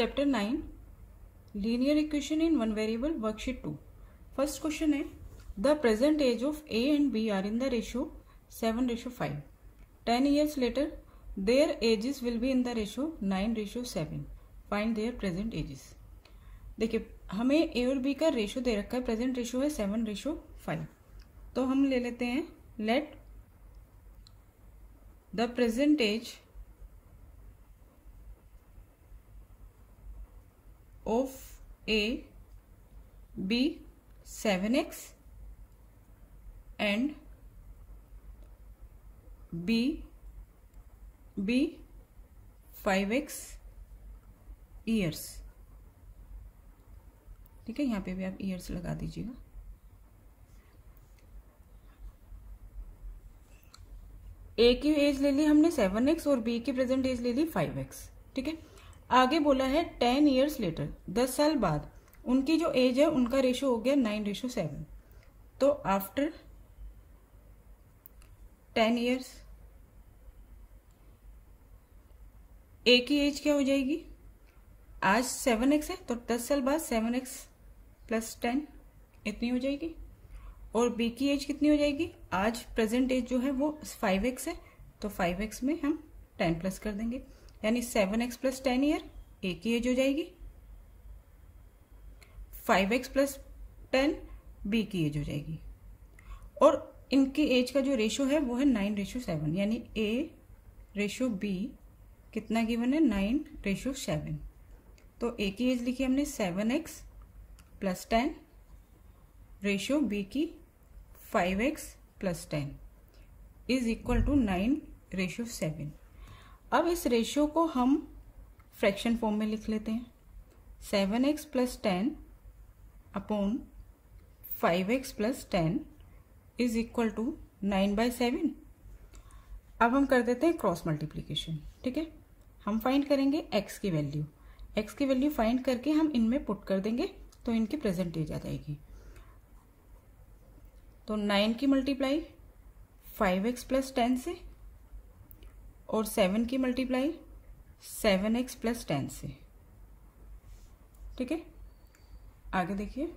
Chapter nine linear equation in one variable worksheet two first question है the present age of A and B are in the ratio seven ratio five ten years later their ages will be in the ratio nine ratio seven find their present ages देखिए, हमें A और B का ratio दे रखा है present ratio है seven ratio five तो हम ले लेते हैं let the present age of A be 7x and B be 5x years ठीक है, यहाँ पे भी आप ईयर्स लगा दीजिएगा। ए की एज ले ली हमने सेवन एक्स और बी की प्रेजेंट एज ले ली फाइव एक्स ठीक है? आगे बोला है टेन ईयर्स लेटर दस साल बाद, उनकी जो एज है, उनका रेशो हो गया नाइन रेशो सेवन तो आफ्टर टेन ईयर्स ए की एज क्या हो जाएगी? आज सेवन एक्स है तो दस साल बाद सेवन एक्स प्लस टेन इतनी हो जाएगी। और बी की एज कितनी हो जाएगी? आज प्रेजेंट एज जो है, वो फाइव एक्स है तो फाइव एक्स में हम टेन प्लस कर देंगे। यानी seven x plus ten year A की एज हो जाएगी। Five x plus ten, B की एज हो जाएगी। और इनकी एज का जो रेशो है, वो है नाइन रेशो सेवन, यानी ए रेशो बी कितना गिवन है? Nine ratio seven. तो ए की एज लिखी हमने, seven x plus ten ratio B की five x plus ten is equal to nine ratio seven. अब इस रेशियो को हम फ्रैक्शन फॉर्म में लिख लेते हैं। Seven x plus ten upon five x plus ten is equal to nine by seven अब हम कर देते हैं क्रॉस मल्टीप्लीकेशन ठीक है? हम फाइंड करेंगे एक्स की वैल्यू एक्स की वैल्यू फाइंड करके हम इनमें पुट कर देंगे तो इनकी प्रेजेंटेज आ जाएगी। तो नाइन की multiply five x plus ten से और सेवन की multiply seven x plus ten से। ठीक है? आगे देखिए।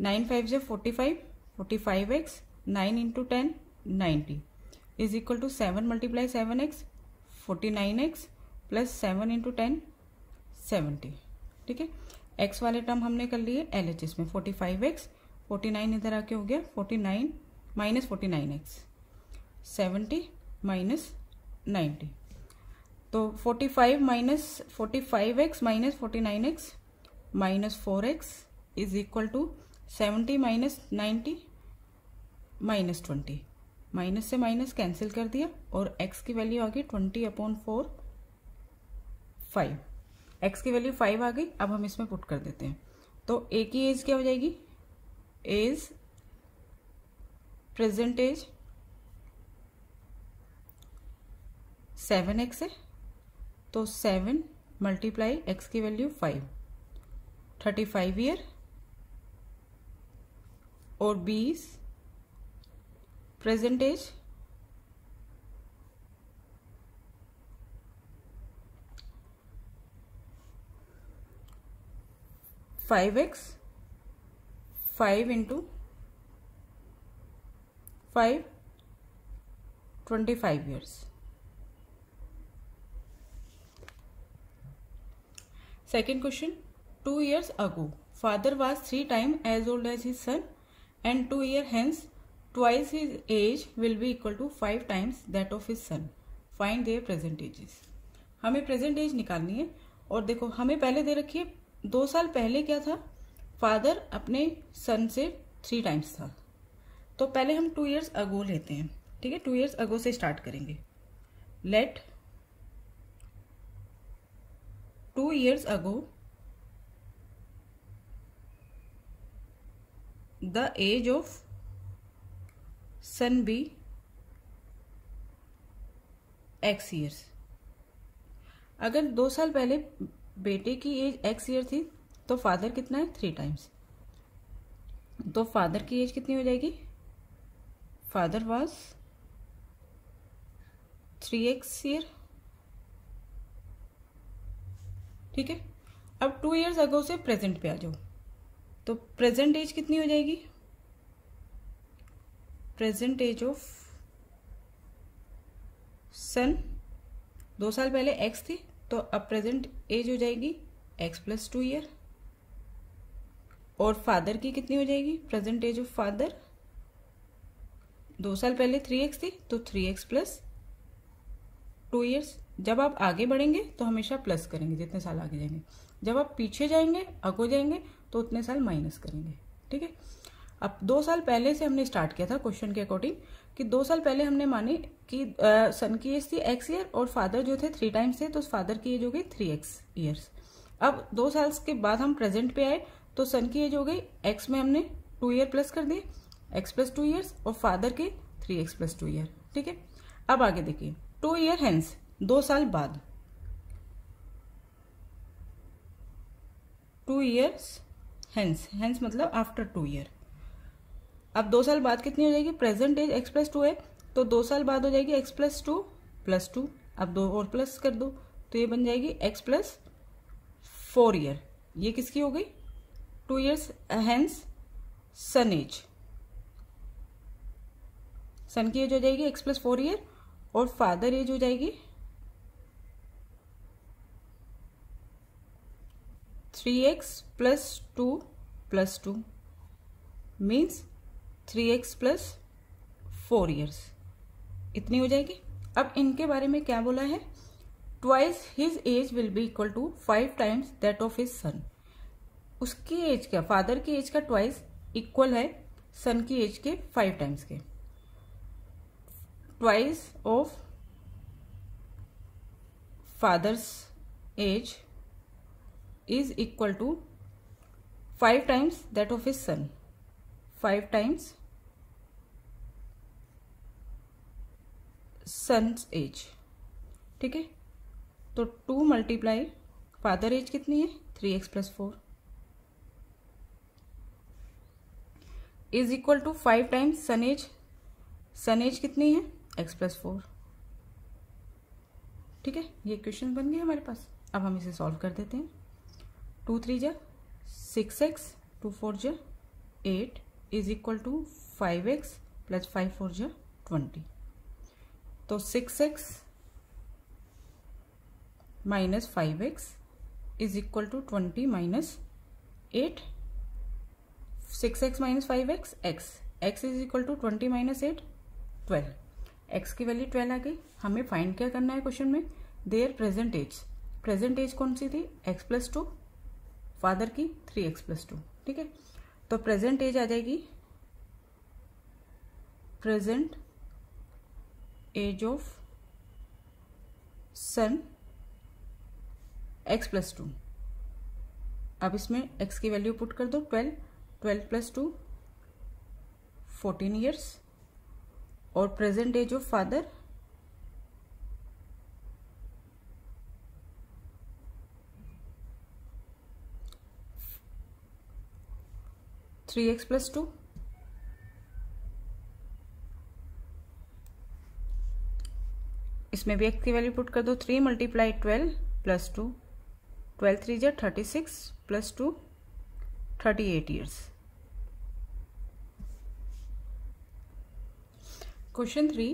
नाइन फाइव से forty five forty five x, nine into ten, ninety. Is equal to seven multiply seven x, forty nine x plus seven into ten seventy ठीक है? X वाले term हमने कर लिए एल एच एस में, forty five x, forty nine इधर आके हो गया, forty nine minus forty nine x. Seventy minus ninety तो forty five minus forty five x minus forty nine x minus four x is equal to seventy minus ninety minus twenty minus से minus cancel कर दिया और x की value आ गई twenty upon four five x की value five आ गई, अब हम इसमें पुट कर देते हैं। तो ए की एज क्या हो जाएगी? Age present age seven x है तो सेवन मल्टीप्लाई एक्स की value five. Thirty five year और B's present age five x, five into five twenty five years. Second question. Two years ago, father was three times as old as his son and two years hence, twice his age will be equal to five times that of his son. Find their present ages. हमें present age निकालनी है और देखो हमें पहले दे रखी है दो साल पहले क्या था फादर अपने सन से थ्री टाइम्स था तो पहले हम टू इयर्स अगो लेते हैं ठीक है टू इयर्स अगो से स्टार्ट करेंगे let two years ago, the age of son be x years. अगर दो साल पहले बेटे की एज एक्स ईयर थी तो फादर कितना है? थ्री टाइम्स तो फादर की एज कितनी हो जाएगी? Father was three x year ठीक है? अब टू ईयर्स अगो से प्रेजेंट पे आ जाओ। तो प्रेजेंट एज कितनी हो जाएगी? प्रेजेंट एज ऑफ़ सन दो साल पहले एक्स थी तो अब प्रेजेंट एज हो जाएगी एक्स प्लस टू ईयर और फादर की कितनी हो जाएगी? प्रेजेंट एज ऑफ़ फादर दो साल पहले थ्री एक्स थी तो three x plus two years जब आप आगे बढ़ेंगे तो हमेशा प्लस करेंगे, जितने साल आगे जाएँगे। जब आप पीछे जाएँगे आगो जाएँगे तो उतने साल माइनस करेंगे, ठीक है? अब दो साल पहले से हमने स्टार्ट किया था क्वेश्चन के अकॉर्डिंग कि दो साल पहले हमने माने कि सन की एज थी एक्स ईयर और फादर जो थे थ्री टाइम्स थे तो फादर की एज हो गई थ्री एक्स ईयर्स अब दो साल के बाद हम प्रेजेंट पे आए तो सन की एज हो गई एक्स में हमने टू ईयर प्लस कर दिए एक्स प्लस टू ईयर्स और फादर के three x plus two year ठीक है? अब आगे देखिए टू ईयर हेंस दो साल बाद। टू ईयर्स हेंस हेंस मतलब आफ्टर टू ईयर अब दो साल बाद कितनी हो जाएगी? Present age x plus two है तो दो साल बाद हो जाएगी x plus two plus two अब दो और प्लस कर दो तो ये बन जाएगी एक्स प्लस फोर ईयर ये किसकी हो गई? Two years hence son age son की एज हो जाएगी एक्स प्लस फोर ईयर और फादर एज हो जाएगी three x plus two plus two means three x plus four years इतनी हो जाएगी। अब इनके बारे में क्या बोला है? Twice his age will be equal to five times that of his son उसकी एज क्या? फादर की एज का ट्वाइस इक्वल है सन की एज के फाइव टाइम्स के। Twice of father's age is equal to 5 times that of his son. 5 times son's age ठीक है? तो टू मल्टीप्लाई फादर एज कितनी है? Three x plus four is equal to five times son age son age कितनी है? X plus four ठीक है? ये क्वेश्चन बन गए हमारे पास। अब हम इसे सॉल्व कर देते हैं। टू थ्री जा, सिक्स एक्स, टू फोर जा, eight is equal to five x plus five four जा, ट्वेंटी। तो six x minus five x is equal to twenty minus eight. Six x minus five x x. X is equal to twenty minus eight, twelve. X की value twelve आ गई। हमें find क्या करना है question में? Their present age. Present age कौन सी थी? एक्स प्लस टू फादर की थ्री एक्स प्लस टू, ठीक है? तो प्रेजेंट एज आ जाएगी, present age of son x plus two. अब इसमें एक्स की वैल्यू पुट कर दो, twelve twelve plus two, fourteen years, और present age of father three x plus two इसमें भी एक्स की वैल्यू पुट कर दो three multiply twelve plus two twelve three जै thirty six plus two thirty eight years question three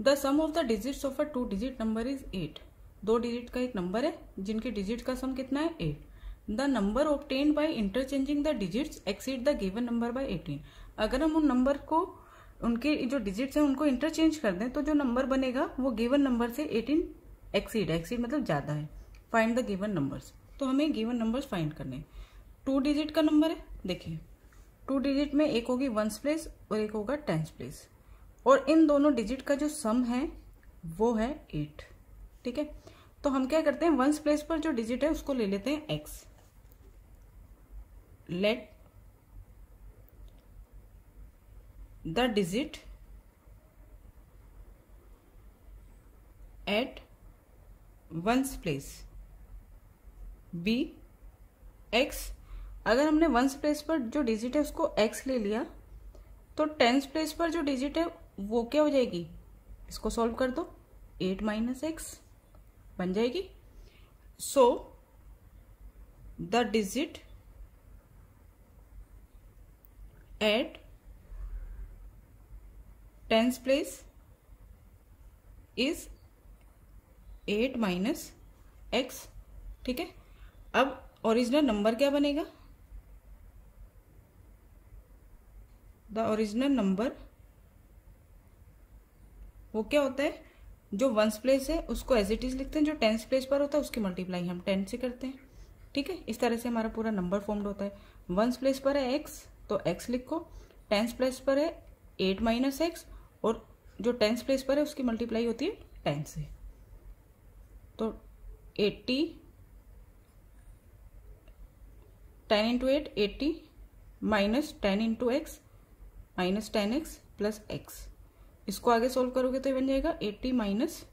the sum of the digits of a two digit number is eight दो digit का एक number है, जिनके digit का sum कितना है? Eight the number obtained by interchanging the digits exceed the given number by 18 अगर हम उन नंबर को, उनके जो डिजिट्स हैं, उनको इंटरचेंज कर दें तो जो नंबर बनेगा, वो गिवन नंबर से 18 एक्सीड एक्सीड मतलब ज़्यादा है। फाइंड द गिवन नंबर्स तो हमें गिवन नंबर्स फाइंड करने टू डिजिट का नंबर है, देखिए। टू डिजिट में एक होगी वंस प्लेस और एक होगा टेंस प्लेस और इन दोनों डिजिट का जो सम है, वो है एट ठीक है? तो हम क्या करते हैं? वंस प्लेस पर जो डिजिट है, उसको ले लेते हैं x let the digit at ones place be x अगर हमने वंस प्लेस पर जो डिजिट है उसको एक्स ले लिया तो टेंस प्लेस पर जो डिजिट है वो क्या हो जाएगी? इसको सॉल्व कर दो। एट माइनस एक्स बन जाएगी। So the digit at tens place is eight minus x ठीक है? अब ओरिजिनल नंबर क्या बनेगा? द ओरिजिनल नंबर वो क्या होता है? जो वंस प्लेस है, उसको एज इट इज़ लिखते हैं, जो टेंस प्लेस पर होता है, उसकी मल्टीप्लाई हम टेन से करते हैं। ठीक है? इस तरह से हमारा पूरा नंबर फॉर्म्ड होता है। वंस प्लेस पर है एक्स तो एक्स लिखो टेंस प्लेस पर है एट माइनस एक्स और जो टेंस प्लेस पर है, उसकी मल्टीप्लाई होती है टेन से। तो eighty ten into eight eighty minus ten into x minus ten x plus x इसको आगे सॉल्व करोगे तो ये बन जाएगा एट्टी माइनस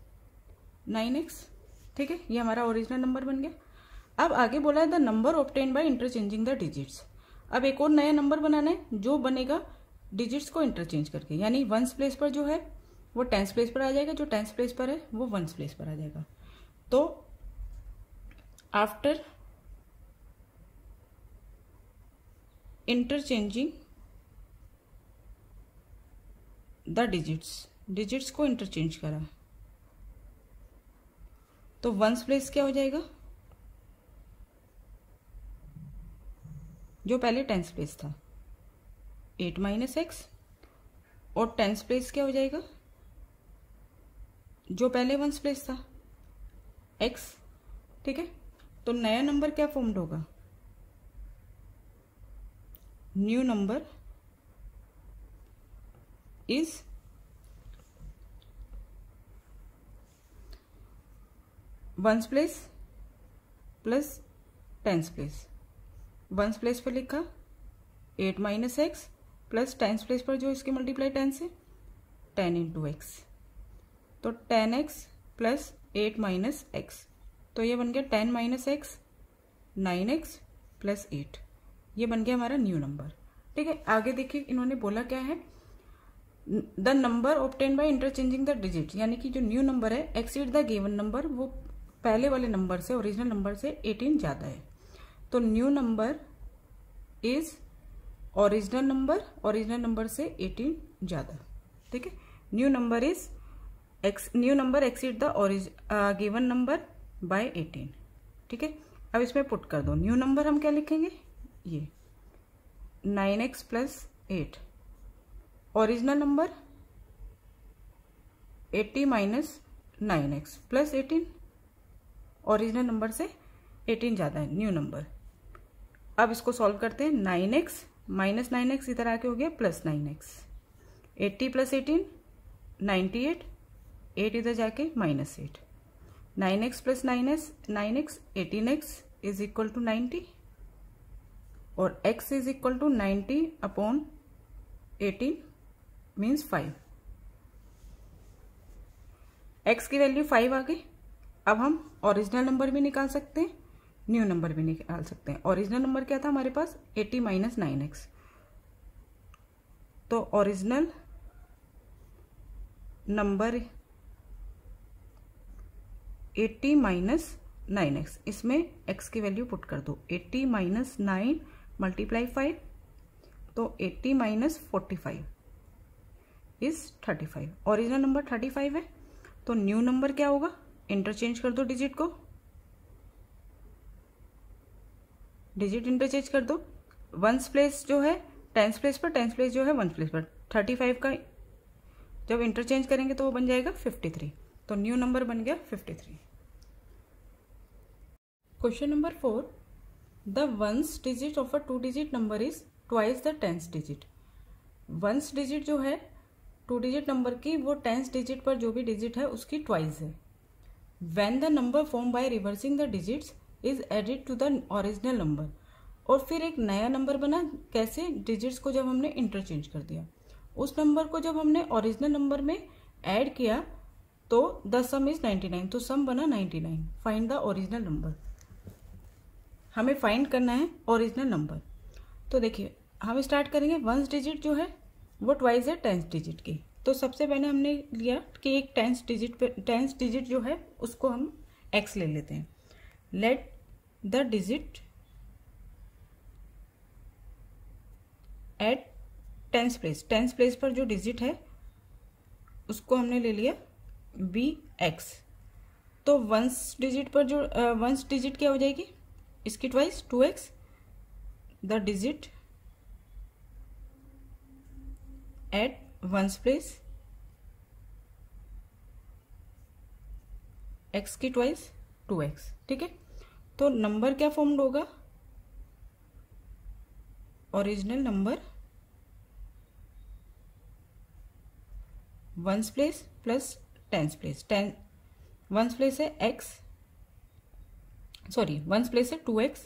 नाइन एक्स ठीक है? ये हमारा ओरिजिनल नंबर बन गया। अब आगे बोला है the number obtained by interchanging the digits अब एक और नया नंबर बनाना है, जो बनेगा डिजिट्स को इंटरचेंज करके, यानी वंस प्लेस पर जो है, वो टेंस प्लेस पर आ जाएगा, जो टेंस प्लेस पर है, वो वंस प्लेस पर आ जाएगा। तो after interchanging the digits digits को इंटरचेंज करा तो वंस प्लेस क्या हो जाएगा? जो पहले टेंस प्लेस था। एट माइनस एक्स और टेंस प्लेस क्या हो जाएगा? जो पहले वंस प्लेस था एक्स ठीक है? तो नया नंबर क्या फॉर्म्ड होगा? New number is ones place plus tens place ones place पर लिखा, eight minus x plus tens place पर जो इसकी मल्टीप्लाई टेन से टेन इंटू एक्स। तो ten x plus eight minus x. तो ये बन गया ten minus x, nine x plus eight. ये बन गया हमारा न्यू नंबर। ठीक है, आगे देखिए इन्होंने बोला क्या है? The number obtained by interchanging the digit यानी कि जो न्यू नंबर है एक्सीड द गिवन नंबर, वो पहले वाले नंबर से, ओरिजिनल नंबर से 18 ज़्यादा है। तो new number is original number original number से 18 ज़्यादा। ठीक है? New number is x new number exceed the original given number by 18 ठीक है? अब इसमें पुट कर दो। न्यू नंबर हम क्या लिखेंगे? ये। Nine x plus eight original number eighty minus nine x plus eighteen original number से एटीन ज़्यादा है। न्यू नंबर अब इसको सॉल्व करते हैं nine x minus nine x इधर आके हो गया plus nine x eighty plus eighteen ninety eight eight इधर जाके minus eight nine x plus nine x nine x eighteen x is equal to ninety और x is equal to ninety upon eighteen means five x की value five आ गई। अब हम original number भी निकाल सकते हैं। न्यू नंबर भी निकाल सकते हैं। ओरिजिनल नंबर क्या था हमारे पास? एटी माइनस नाइन एक्स तो original number eighty minus nine x इसमें एक्स की वैल्यू पुट कर दो। Eighty minus nine multiply five तो eighty minus forty five is thirty five original number thirty five है तो न्यू नंबर क्या होगा? इंटरचेंज कर दो डिजिट को। डिजिट इंटरचेंज कर दो। वंस प्लेस जो है टेंस प्लेस पर टेंस प्लेस जो है वंस प्लेस पर। थर्टी फाइव का जब इंटरचेंज करेंगे तो वो बन जाएगा फिफ्टी थ्री तो न्यू नंबर बन गया fifty three question number four the ones digit of a two digit number is twice the tens digit ones digit जो है टू डिजिट नंबर की वो टेंस डिजिट पर जो भी डिजिट है, उसकी ट्वाइस है। When the number form by reversing the digits is added to the original number और फिर एक नया नंबर बना, कैसे? डिजिट्स को जब हमने इंटरचेंज कर दिया। उस नंबर को जब हमने ओरिजिनल नंबर में ऐड किया तो द सम इज़ 99 तो सम बना 99 फाइंड द ओरिजिनल नंबर हमें फाइंड करना है ओरिजिनल नंबर तो देखिए, हम स्टार्ट करेंगे वंस डिजिट जो है, वो ट्वाइस है टेंस डिजिट की। तो सबसे पहले हमने लिया कि एक टेंस डिजिट पे टेंस डिजिट जो है, उसको हम एक्स ले लेते हैं। Let the digit at tens place tens place पर जो डिजिट है, उसको हमने ले लिया बी एक्स तो वंस डिजिट पर जो वंस डिजिट क्या हो जाएगी? इसकी twice two x the digit at ones place x की ट्वाइस टू एक्स ठीक है? तो नंबर क्या फॉर्म्ड होगा? Original number ones place plus tens place ten ones place है एक्स सॉरी वंस प्लेस है two x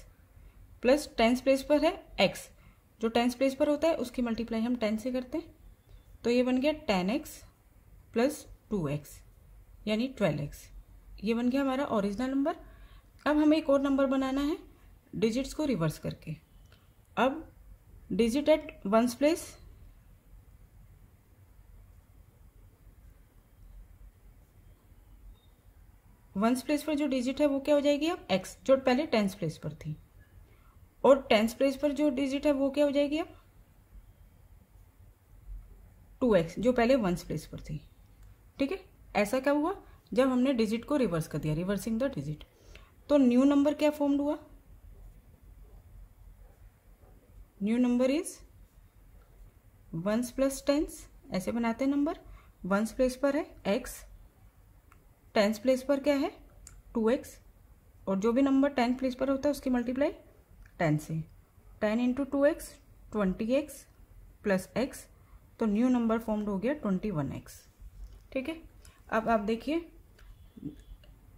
plus tens place पर है एक्स जो टेंस प्लेस पर होता है, उसकी मल्टीप्लाई हम टेन से करते हैं। तो ये बन गया ten x plus two x यानी ट्वेल्व एक्स ये बन गया हमारा ओरिजिनल नंबर अब हमें एक और नंबर बनाना है डिजिट्स को रिवर्स करके। अब digit at ones place ones place पर जो डिजिट है वो क्या हो जाएगी अब? एक्स जो पहले टेंस प्लेस पर थी। और टेंस प्लेस पर जो डिजिट है वो क्या हो जाएगी अब? टू एक्स जो पहले वंस प्लेस पर थी। ठीक है? ऐसा क्या हुआ? जब हमने डिजिट को रिवर्स कर दिया रिवर्सिंग द डिजिट तो न्यू नंबर क्या फॉर्म्ड हुआ? New number is ones plus tens ऐसे बनाते हैं नंबर वंस प्लेस पर है एक्स टेंस प्लेस पर क्या है? टू एक्स और जो भी नंबर टेन प्लेस पर होता है, उसकी मल्टीप्लाई टेन से. Ten into two x twenty x plus x तो न्यू नंबर फॉर्म्ड हो गया ट्वेंटी वन एक्स ठीक है? अब आप देखिए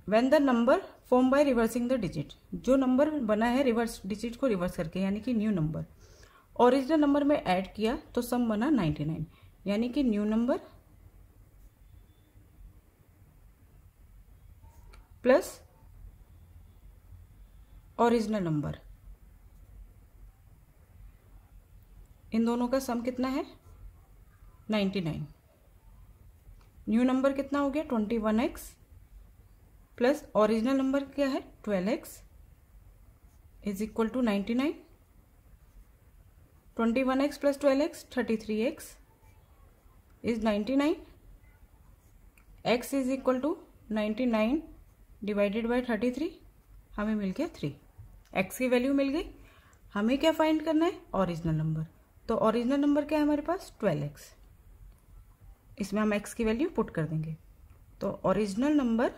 when the number form by reversing the digit जो नंबर बना है रिवर्स डिजिट को रिवर्स करके, यानी कि न्यू नंबर ओरिजिनल नंबर में ऐड किया तो सम बना नाइन्टी नाइन यानी कि new number plus original number इन दोनों का सम कितना है? नाइन्टी नाइन न्यू नंबर कितना हो गया? Twenty one x plus original number क्या है? Twelve x is equal to ninety nine twenty one x plus twelve x thirty three x is ninety nine x is equal to ninety nine divided by thirty three हमें मिल गया three x की value मिल गई. हमें क्या find करना है? ओरिजिनल नंबर तो ओरिजिनल नंबर क्या है हमारे पास? ट्वेल्व एक्स इसमें हम एक्स की वैल्यू पुट कर देंगे. तो original number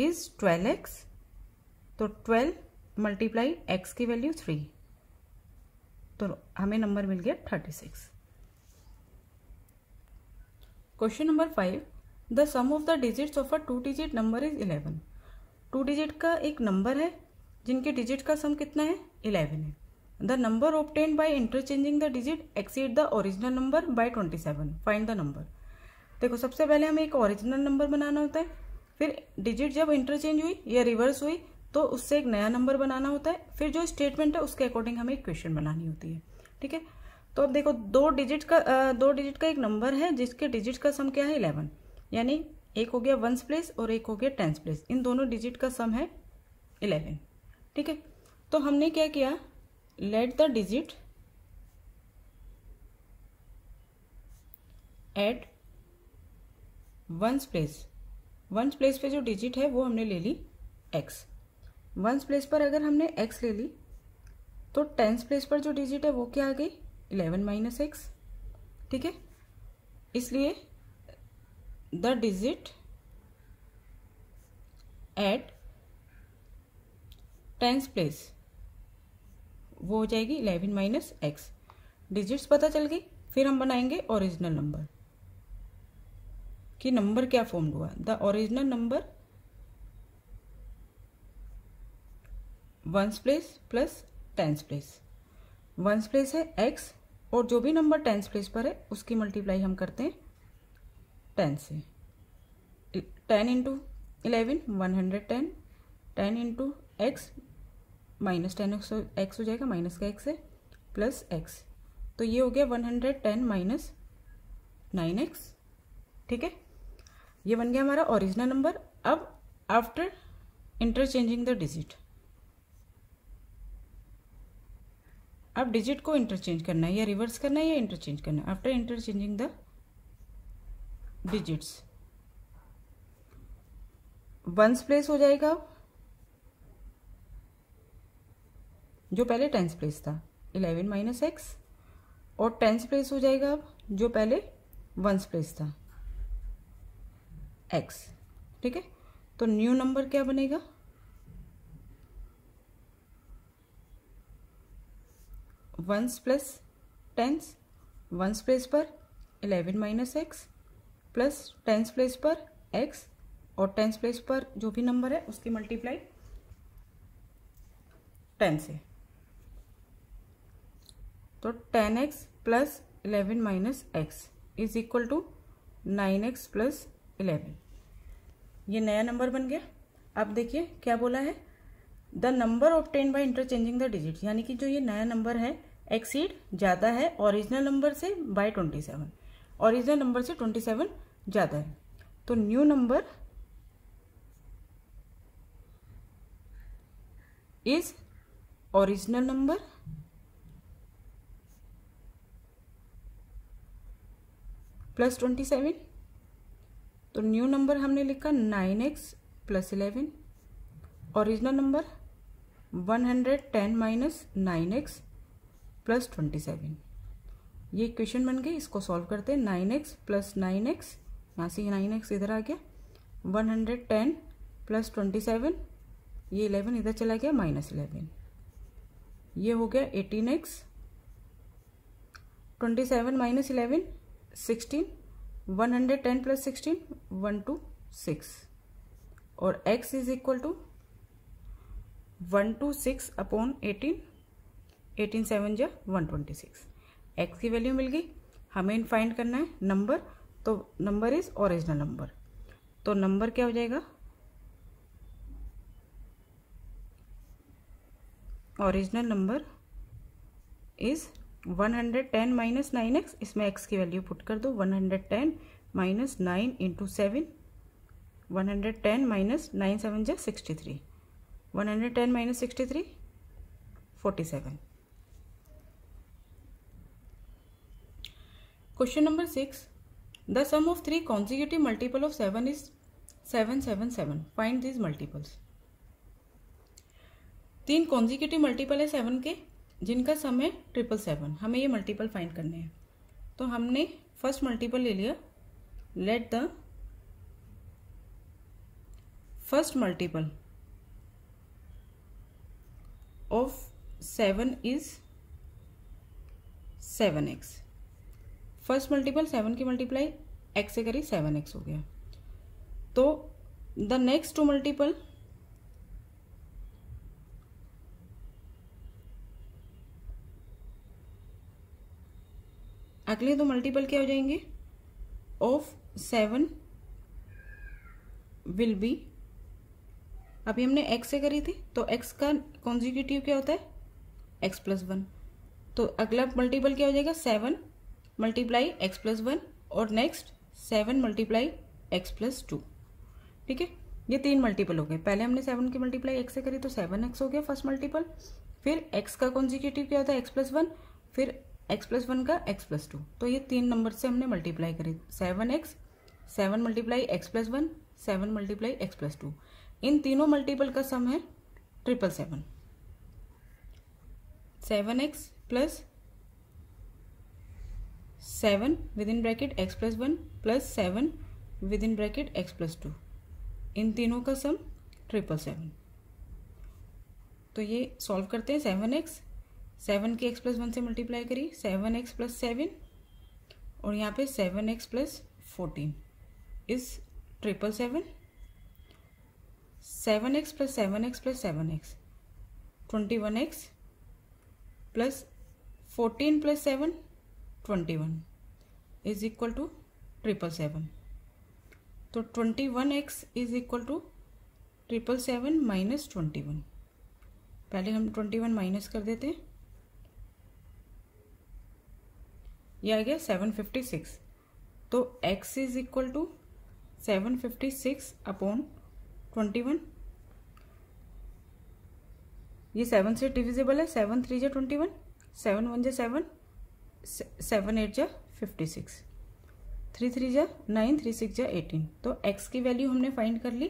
is twelve x तो ट्वेल्व मल्टीप्लाई एक्स की वैल्यू थ्री तो हमें नंबर मिल गया thirty six question number five the sum of the digits of a two digit number is eleven two digit का एक नंबर है, जिनके डिजिट का सम कितना है? इलेवन है. The number obtained by interchanging the digit exceed the original number by twenty seven find the number देखो, सबसे पहले हमें एक ओरिजिनल नंबर बनाना होता है। फिर डिजिट जब इंटरचेंज हुई, या रिवर्स हुई तो उससे एक नया नंबर बनाना होता है। फिर जो स्टेटमेंट है, उसके अकॉर्डिंग हमें एक क्वेश्चन बनानी होती है। ठीक है? तो अब देखो, दो डिजिट का दो डिजिट का एक नंबर है, जिसके डिजिट का सम क्या है? इलेवन यानी एक हो गया वंस प्लेस और एक हो गया टेंस प्लेस इन दोनों डिजिट का सम है इलेवन ठीक है? तो हमने क्या किया? Let the digit at ones place ones place पे जो डिजिट है, वो हमने ले ली एक्स। वंस प्लेस पर अगर हमने एक्स ले ली तो टेंस प्लेस पर जो डिजिट है, वो क्या आ गई? Eleven minus x. ठीक है? इसलिए the digit at tens place, वो हो जाएगी इलेवन माइनस एक्स। डिजिट्स पता चल गई, फिर हम बनाएँगे ओरिजिनल नंबर। कि नंबर क्या फॉर्म हुआ the original number ones place plus tens place ones place है एक्स और जो भी नंबर टेंस प्लेस पर है, उसकी मल्टीप्लाई हम करते हैं टेन से. Ten into eleven one hundred ten ten into x minus ten x x हो जाएगा माइनस का एक्स है प्लस एक्स तो ये हो गया one hundred ten minus nine x ठीक है? ये बन गया हमारा ओरिजिनल नंबर अब आफ्टर इंटरचेंजिंग द डिजिट अब डिजिट को इंटरचेंज करना है या रिवर्स करना है या इंटरचेंज करना है. After interchanging the digits ones place हो जाएगा जो पहले टेंस प्लेस था. इलेवन माइनस एक्स और टेंस प्लेस हो जाएगा अब, जो पहले वंस प्लेस था. एक्स ठीक है? तो न्यू नंबर क्या बनेगा? Ones plus tens ones place पर eleven minus x plus tens place पर एक्स और टेंस प्लेस पर जो भी नंबर है, उसकी मल्टीप्लाई टेन से तो ten x plus eleven minus x is equal to nine x plus eleven. ये नया नंबर बन गया। अब देखिए क्या बोला है? The number obtain by interchanging the digit यानी कि जो ये नया नंबर है, एक्सीड ज़्यादा है, ओरिजिनल नंबर से by twenty seven. Original number से ट्वेंटी सेवन ज़्यादा है। तो new number is original number. Plus twenty seven. तो न्यू नंबर हमने लिखा nine x plus eleven original number one hundred ten minus nine x plus twenty seven ये equation बन गई, इसको सॉल्व करते हैं। Nine x plus nine x यहाँ से नाइन एक्स इधर आ गया। One hundred ten plus twenty seven ये इलेवन इधर चला गया माइनस इलेवन ये हो गया eighteen x twenty seven minus eleven sixteen one hundred ten plus sixteen, one two six. और x is equal to one two six upon eighteen eighteen seven जो one twenty six. X की value मिल गई, हमें find करना है number तो number is original number तो नंबर क्या हो जाएगा? Original number is 110 minus nine x, इसमें एक्स की वैल्यू पुट कर दो 110 minus nine into seven, one hundred ten minus nine seven जा sixty three, one hundred ten minus sixty three, forty seven Question number 6. The sum of three consecutive multiple of 7 is 777. Find these multiples तीन consecutive multiple है seven के जिनका sum है triple seven. हमें ये multiple find करने हैं। तो हमने फ़र्स्ट मल्टीपल ले लिया। Let the first multiple of seven is seven x first multiple seven की मल्टीप्लाई एक्स से करी सेवन एक्स हो गया। तो द नेक्स्ट टू मल्टीपल अगले दो मल्टीपल क्या हो जाएँगे? ऑफ़ सेवन विल बी अभी हमने एक्स से करी थी तो एक्स का कॉन्जिक्यूटिव क्या होता है? एक्स प्लस वन तो अगला मल्टीपल क्या हो जाएगा? Seven multiply x plus one और next seven multiply x plus two ठीक है? ये तीन मल्टीपल हो गए। पहले हमने सेवन की मल्टीप्लाई एक्स से करी तो सेवन एक्स हो गया फ़र्स्ट मल्टीपल फिर एक्स का कॉन्जिक्यूटिव क्या होता है? एक्स प्लस वन फिर एक्स प्लस वन का एक्स प्लस टू। तो ये तीन नंबर से हमने मल्टीप्लाई करी। Seven x, seven multiply x plus one, seven multiply x plus two. इन तीनों मल्टीपल का सम है triple seven seven x plus seven with in bracket x plus one plus seven with in bracket x plus two. इन तीनों का sum triple seven तो ये solve करते हैं seven x seven के एक्स प्लस वन से multiply करी seven x plus seven और यहाँ पे seven x plus fourteen is triple seven seven x plus seven x plus seven x, twenty one x plus fourteen plus seven, twenty one is equal to triple seven. तो twenty one x is equal to triple seven minus twenty one. पहले हम twenty one minus कर देते हैं। यह आ गया seven fifty six तो x is equal to seven fifty six upon twenty one ये सेवन से डिविजिबल है सेवन थ्री जो ट्वेंटी वन सेवन वन जा सेवन सेवन एट जा फिफ्टी सिक्स थ्री थ्री जा नाइन थ्री सिक्स जा eighteen तो एक्स की वैल्यू हमने फाइंड कर ली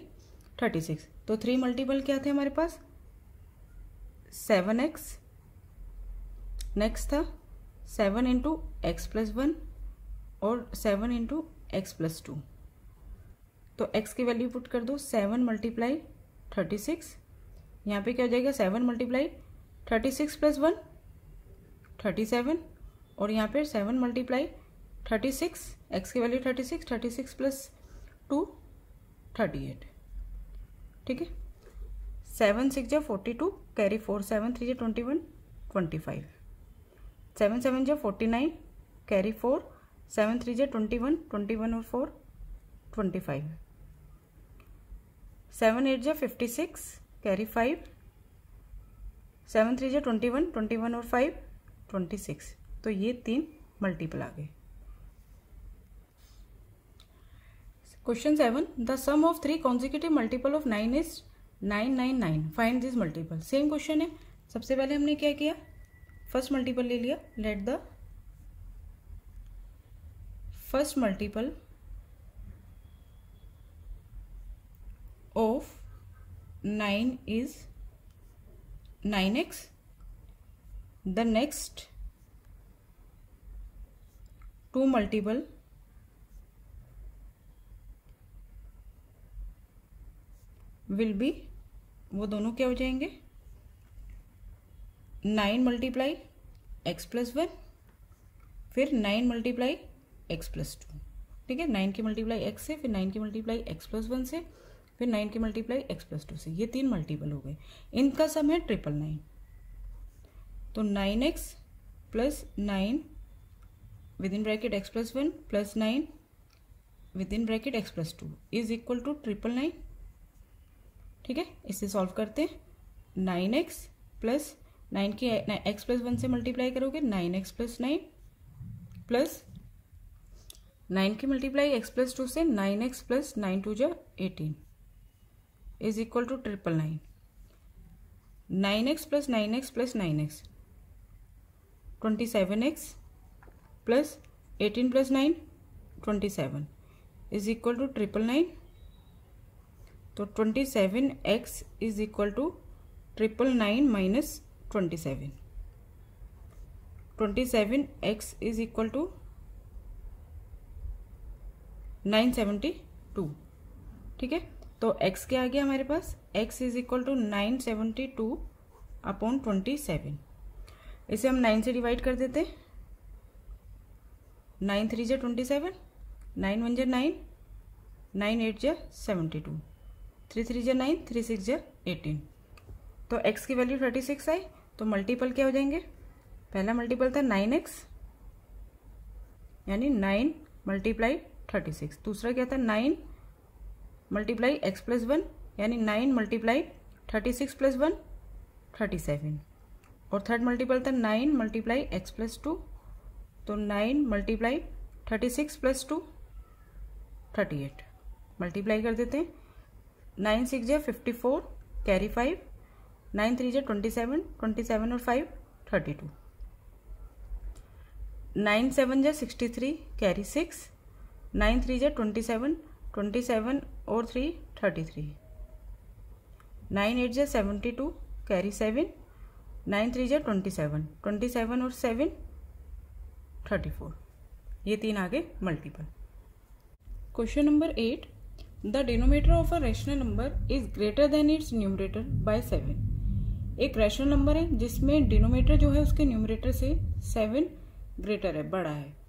थर्टी सिक्स तो थ्री मल्टीपल क्या थे हमारे पास? सेवन एक्स नेक्स्ट था seven into x plus one और seven into x plus two तो एक्स की वैल्यू पुट कर दो सेवन मल्टीप्लाई थर्टी सिक्स यहाँ पर क्या हो जाएगा? Seven multiply thirty six plus one thirty seven और यहाँ पर seven multiply thirty six x की value thirty six thirty six plus two thirty eight ठीक है? सेवन सिक्स जो forty two carry four seven three जो twenty one twenty five seven seven जो forty nine carry four seven three जे twenty one twenty one और four twenty five seven eight जो fifty six carry five seven three जो twenty one twenty one और five twenty six तो ये तीन multiple आ गए। Question seven the sum of three consecutive multiple of nine is nine nine nine find this multiple same question है। सबसे पहले हमने क्या किया? फ़र्स्ट मल्टीपल ले लिया। Let the first multiple of 9 is 9x the next two multiple will be, वो दोनों क्या हो जाएँगे? Nine multiply x plus one फिर nine multiply x plus two ठीक है? नाइन की मल्टीप्लाई एक्स से, फिर नाइन की मल्टीप्लाई एक्स प्लस वन से, फिर नाइन की मल्टीप्लाई एक्स प्लस टू से। ये तीन मल्टीपल हो गए। इनका सम है ट्रिपल नाइन तो nine x plus nine with in bracket x plus one plus nine with in bracket x plus two is equal to triple nine ठीक है? इसे सॉल्व करते हैं। नाइन एक्स प्लस नाइन की x plus one से multiply करोगे nine x plus nine plus nine की multiply x plus two से nine x plus nine two जो eighteen is equal to triple nine nine x plus nine x plus nine x twenty seven x plus eighteen plus nine twenty seven is equal to triple nine तो twenty seven x is equal to triple nine minus twenty seven twenty seven x is equal to nine seventy two. ठीक है? तो x क्या आ गया हमारे पास? x is equal to nine seventy two upon twenty seven इसे हम नाइन से डिवाइड कर देते नाइन थ्री जे ट्वेंटी सेवन नाइन वन जे नाइन नाइन एट जे सेवेंटी टू थ्री थ्री जे नाइन, थ्री सिक्स जे एटीन तो x की वैल्यू थर्टी सिक्स आई तो मल्टीपल क्या हो जाएँगे? पहला मल्टीपल था नाइन एक्स, यानी नाइन मल्टीप्लाई थर्टी सिक्स। दूसरा क्या था? Nine multiply x plus one, यानी nine multiply thirty six plus one, thirty seven. और थर्ड मल्टीपल था nine multiply x plus two तो nine multiply thirty six plus two, thirty eight. Multiply कर देते हैं। नाइन सिक्स जे fifty four, carry five. Nine three जे twenty seven twenty seven और five, thirty two. Nine seven जे sixty three, carry six. Nine three जे twenty seven twenty seven और three thirty three nine eight जे seventy two carry seven nine three जे twenty seven twenty seven और seven thirty four ये तीन आगे multiple question number eight the denominator of a rational number is greater than its numerator by seven एक rational number है जिसमें denominator जो है उसके न्यूमरेटर से सेवन ग्रेटर है, बड़ा है।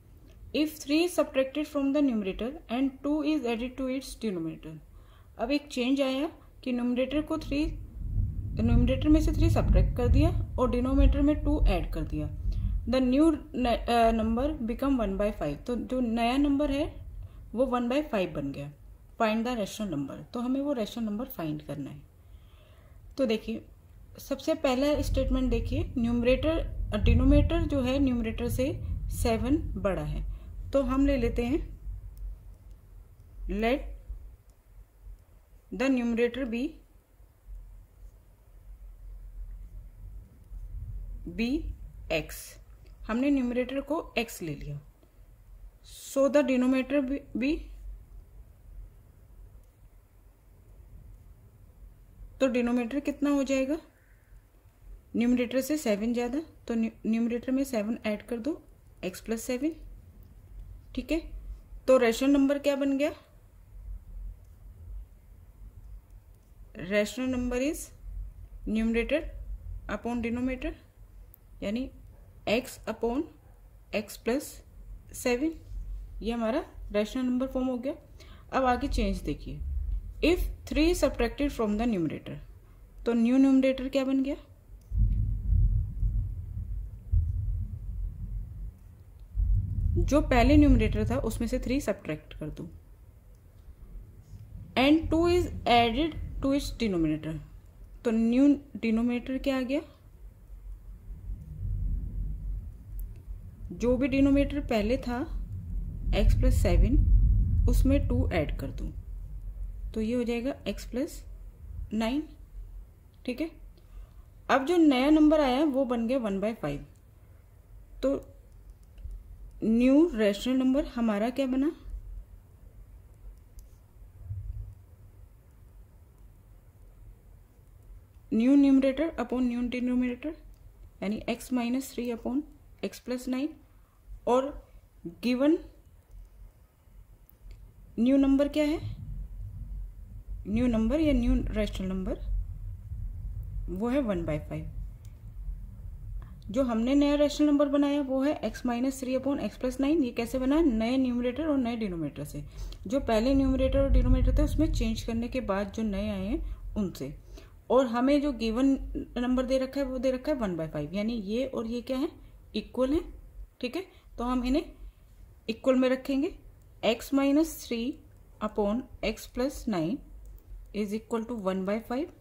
If three is subtracted from the numerator and two is added to its denominator अब एक चेंज आया कि न्यूमरेटर को थ्री न्यूमरेटर में से थ्री सब्ट्रैक्ट कर दिया और डिनोमिनेटर में टू ऐड कर दिया। The new number become one by five तो जो नया नंबर है, वो वन बाय फाइव बन गया। फाइंड द रेशनल नंबर तो हमें वो रेशनल नंबर फाइंड करना है। तो देखिए, सबसे पहला स्टेटमेंट देखिए न्यूमरेटर डिनोमिनेटर जो है न्यूमरेटर से सेवन बड़ा है। तो हम ले लेते हैं। Let the numerator be be x हमने न्यूमरेटर को एक्स ले लिया। सो द डिनोमेटर बी तो डिनोमेटर कितना हो जाएगा? न्यूमरेटर से सेवन ज़्यादा तो न्यूमरेटर में सेवन ऐड कर दो। एक्स प्लस सेवन ठीक है? तो रेशनल नंबर क्या बन गया? Rational number is numerator upon denominator यानी x upon x plus seven ये हमारा रेशनल नंबर फॉर्म हो गया। अब आगे चेंज देखिए। If three subtracted from the numerator तो न्यू न्यूमरेटर क्या बन गया? जो पहले न्यूमरेटर था, उसमें से थ्री सब्ट्रैक्ट कर दू। And two is added to its denominator तो न्यू डिनोमिनेटर क्या आ गया? जो भी डिनोमिनेटर पहले था, x प्लस सेवन उसमें टू ऐड कर दूँ। तो ये हो जाएगा x प्लस नाइन ठीक है? अब जो नया नंबर आया, वो बन गया वन बाय फाइव तो न्यू रेशनल नंबर हमारा क्या बना? New numerator upon new denominator, यानी x minus three upon x plus nine और गिवन न्यू नंबर क्या है? न्यू नंबर या न्यू रेशनल नंबर, वो है वन बाय फाइव जो हमने नया रेशनल नंबर बनाया, वो है x minus three upon x plus nine ये कैसे बना? नए न्यूमरेटर और नए डिनोमीटर से। जो पहले न्यूमरेटर और डिनोमीटर थे, उसमें चेंज करने के बाद जो नए आए हैं, उनसे। और हमें जो गिवन नंबर दे रखा है, वो दे रखा है वन बाय फाइव यानी ये और ये क्या है? इक्वल है। ठीक है? तो हम इन्हें इक्वल में रखेंगे। X minus three upon x plus nine is equal to one by five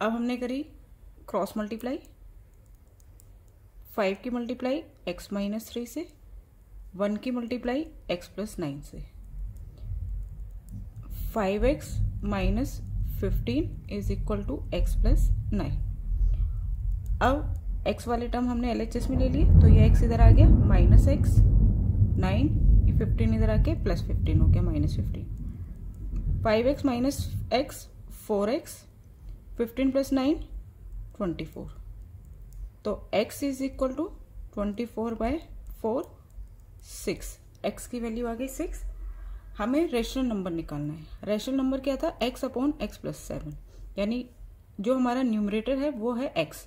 अब हमने करी क्रॉस मल्टीप्लाई फाइव की मल्टीप्लाई, एक्स माइनस थ्री से, वन की मल्टीप्लाई, एक्स प्लस नाइन से। Five x minus fifteen is equal to x plus nine. अब x वाले term हमने एल एच एस में ले लिए तो ये एक्स इधर आ गया, माइनस एक्स, नाइन फिफ्टीन इधर आके प्लस फिफ्टीन हो गया, minus fifteen. Five x minus x, four x, fifteen plus nine, twenty four. तो x is equal to twenty four by four six x की वैल्यू आ गई सिक्स हमें rational number निकालना है। रेशनल नंबर क्या था? X upon x plus seven यानी जो हमारा न्यूमरेटर है, वो है एक्स